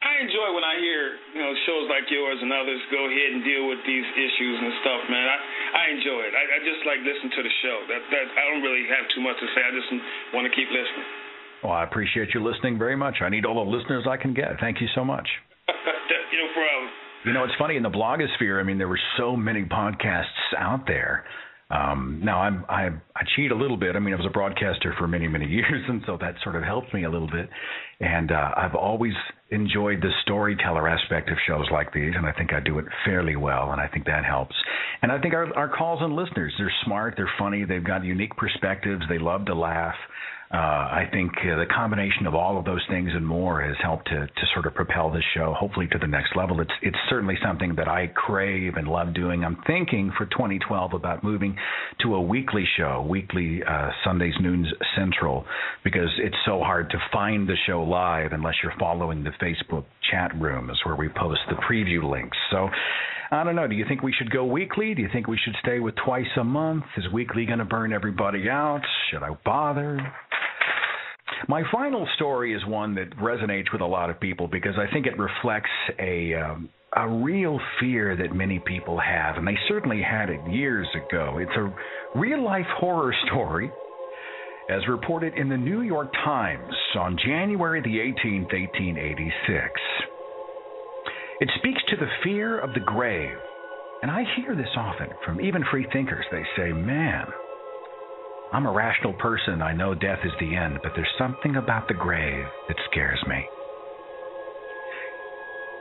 I enjoy when I hear you know shows like yours and others go ahead and deal with these issues and stuff, man. I I enjoy it. I, I just like listening to the show. That that I don't really have too much to say. I just want to keep listening. Well, I appreciate you listening very much. I need all the listeners I can get. Thank you so much. you know, problem. You know, it's funny in the blogosphere. I mean, there were so many podcasts out there. Um, now I'm I I cheat a little bit. I mean, I was a broadcaster for many many years, and so that sort of helped me a little bit. And uh, I've always enjoyed the storyteller aspect of shows like these, and I think I do it fairly well, and I think that helps. And I think our, our calls and listeners, they're smart, they're funny, they've got unique perspectives, they love to laugh. Uh, I think uh, the combination of all of those things and more has helped to, to sort of propel this show, hopefully to the next level. It's it's certainly something that I crave and love doing. I'm thinking for 2012 about moving to a weekly show, weekly uh, Sundays noons central, because it's so hard to find the show live unless you're following the Facebook chat rooms where we post the preview links. So. I don't know. Do you think we should go weekly? Do you think we should stay with twice a month? Is weekly going to burn everybody out? Should I bother? My final story is one that resonates with a lot of people because I think it reflects a um, a real fear that many people have, and they certainly had it years ago. It's a real life horror story, as reported in the New York Times on January the 18th, 1886. It speaks to the fear of the grave, and I hear this often from even free thinkers. They say, "Man." I'm a rational person. I know death is the end, but there's something about the grave that scares me.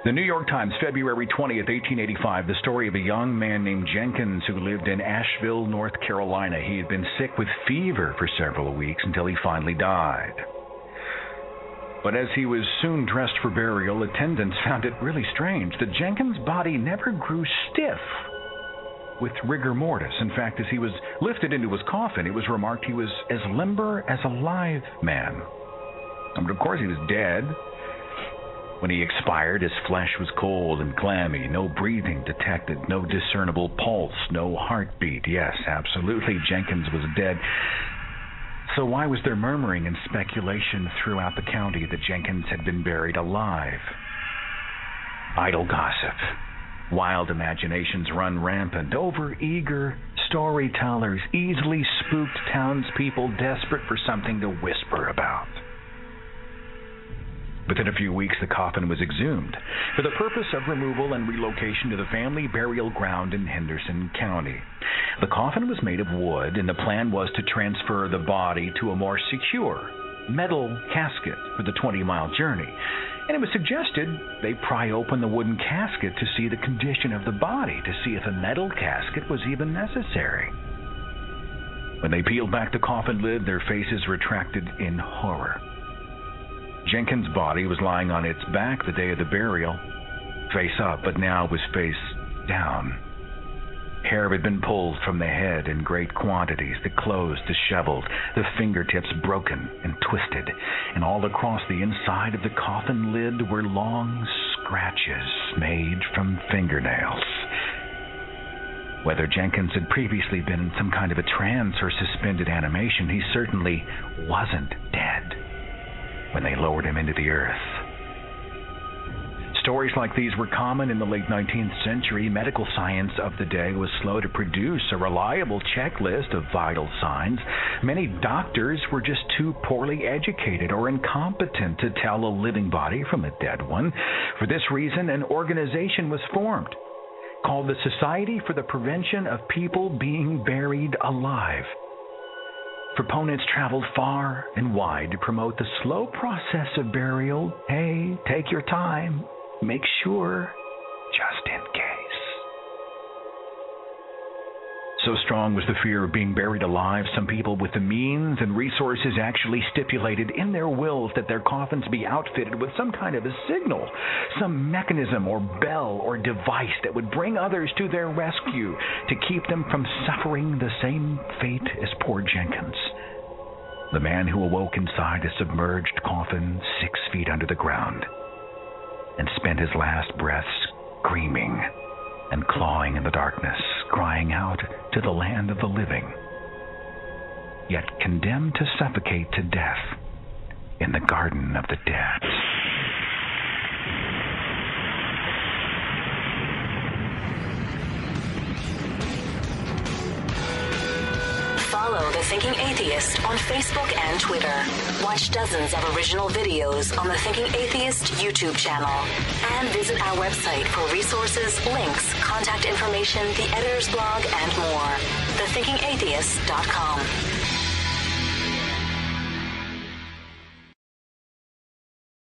The New York Times, February 20th, 1885, the story of a young man named Jenkins who lived in Asheville, North Carolina. He had been sick with fever for several weeks until he finally died. But as he was soon dressed for burial, attendants found it really strange that Jenkins' body never grew stiff with rigor mortis. In fact, as he was lifted into his coffin, it was remarked he was as limber as a live man. But of course, he was dead. When he expired, his flesh was cold and clammy, no breathing detected, no discernible pulse, no heartbeat. Yes, absolutely, Jenkins was dead. So why was there murmuring and speculation throughout the county that Jenkins had been buried alive? Idle gossip. Wild imaginations run rampant. Over-eager storytellers, easily spooked townspeople desperate for something to whisper about. Within a few weeks, the coffin was exhumed for the purpose of removal and relocation to the family burial ground in Henderson County. The coffin was made of wood, and the plan was to transfer the body to a more secure metal casket for the 20 mile journey. And it was suggested they pry open the wooden casket to see the condition of the body, to see if a metal casket was even necessary. When they peeled back the coffin lid, their faces retracted in horror. Jenkins' body was lying on its back the day of the burial, face up, but now was face down. Hair had been pulled from the head in great quantities, the clothes disheveled, the fingertips broken and twisted, and all across the inside of the coffin lid were long scratches made from fingernails. Whether Jenkins had previously been in some kind of a trance or suspended animation, he certainly wasn't dead when they lowered him into the earth. Stories like these were common in the late 19th century. Medical science of the day was slow to produce a reliable checklist of vital signs. Many doctors were just too poorly educated or incompetent to tell a living body from a dead one. For this reason, an organization was formed called the Society for the Prevention of People Being Buried Alive. Proponents traveled far and wide to promote the slow process of burial. Hey, take your time make sure just in case. So strong was the fear of being buried alive, some people with the means and resources actually stipulated in their wills that their coffins be outfitted with some kind of a signal, some mechanism or bell or device that would bring others to their rescue to keep them from suffering the same fate as poor Jenkins. The man who awoke inside a submerged coffin six feet under the ground and spent his last breaths screaming and clawing in the darkness, crying out to the land of the living, yet condemned to suffocate to death in the garden of the dead. Follow The Thinking Atheist on Facebook and Twitter. Watch dozens of original videos on the Thinking Atheist YouTube channel. And visit our website for resources, links, contact information, the editor's blog, and more. TheThinkingAtheist.com.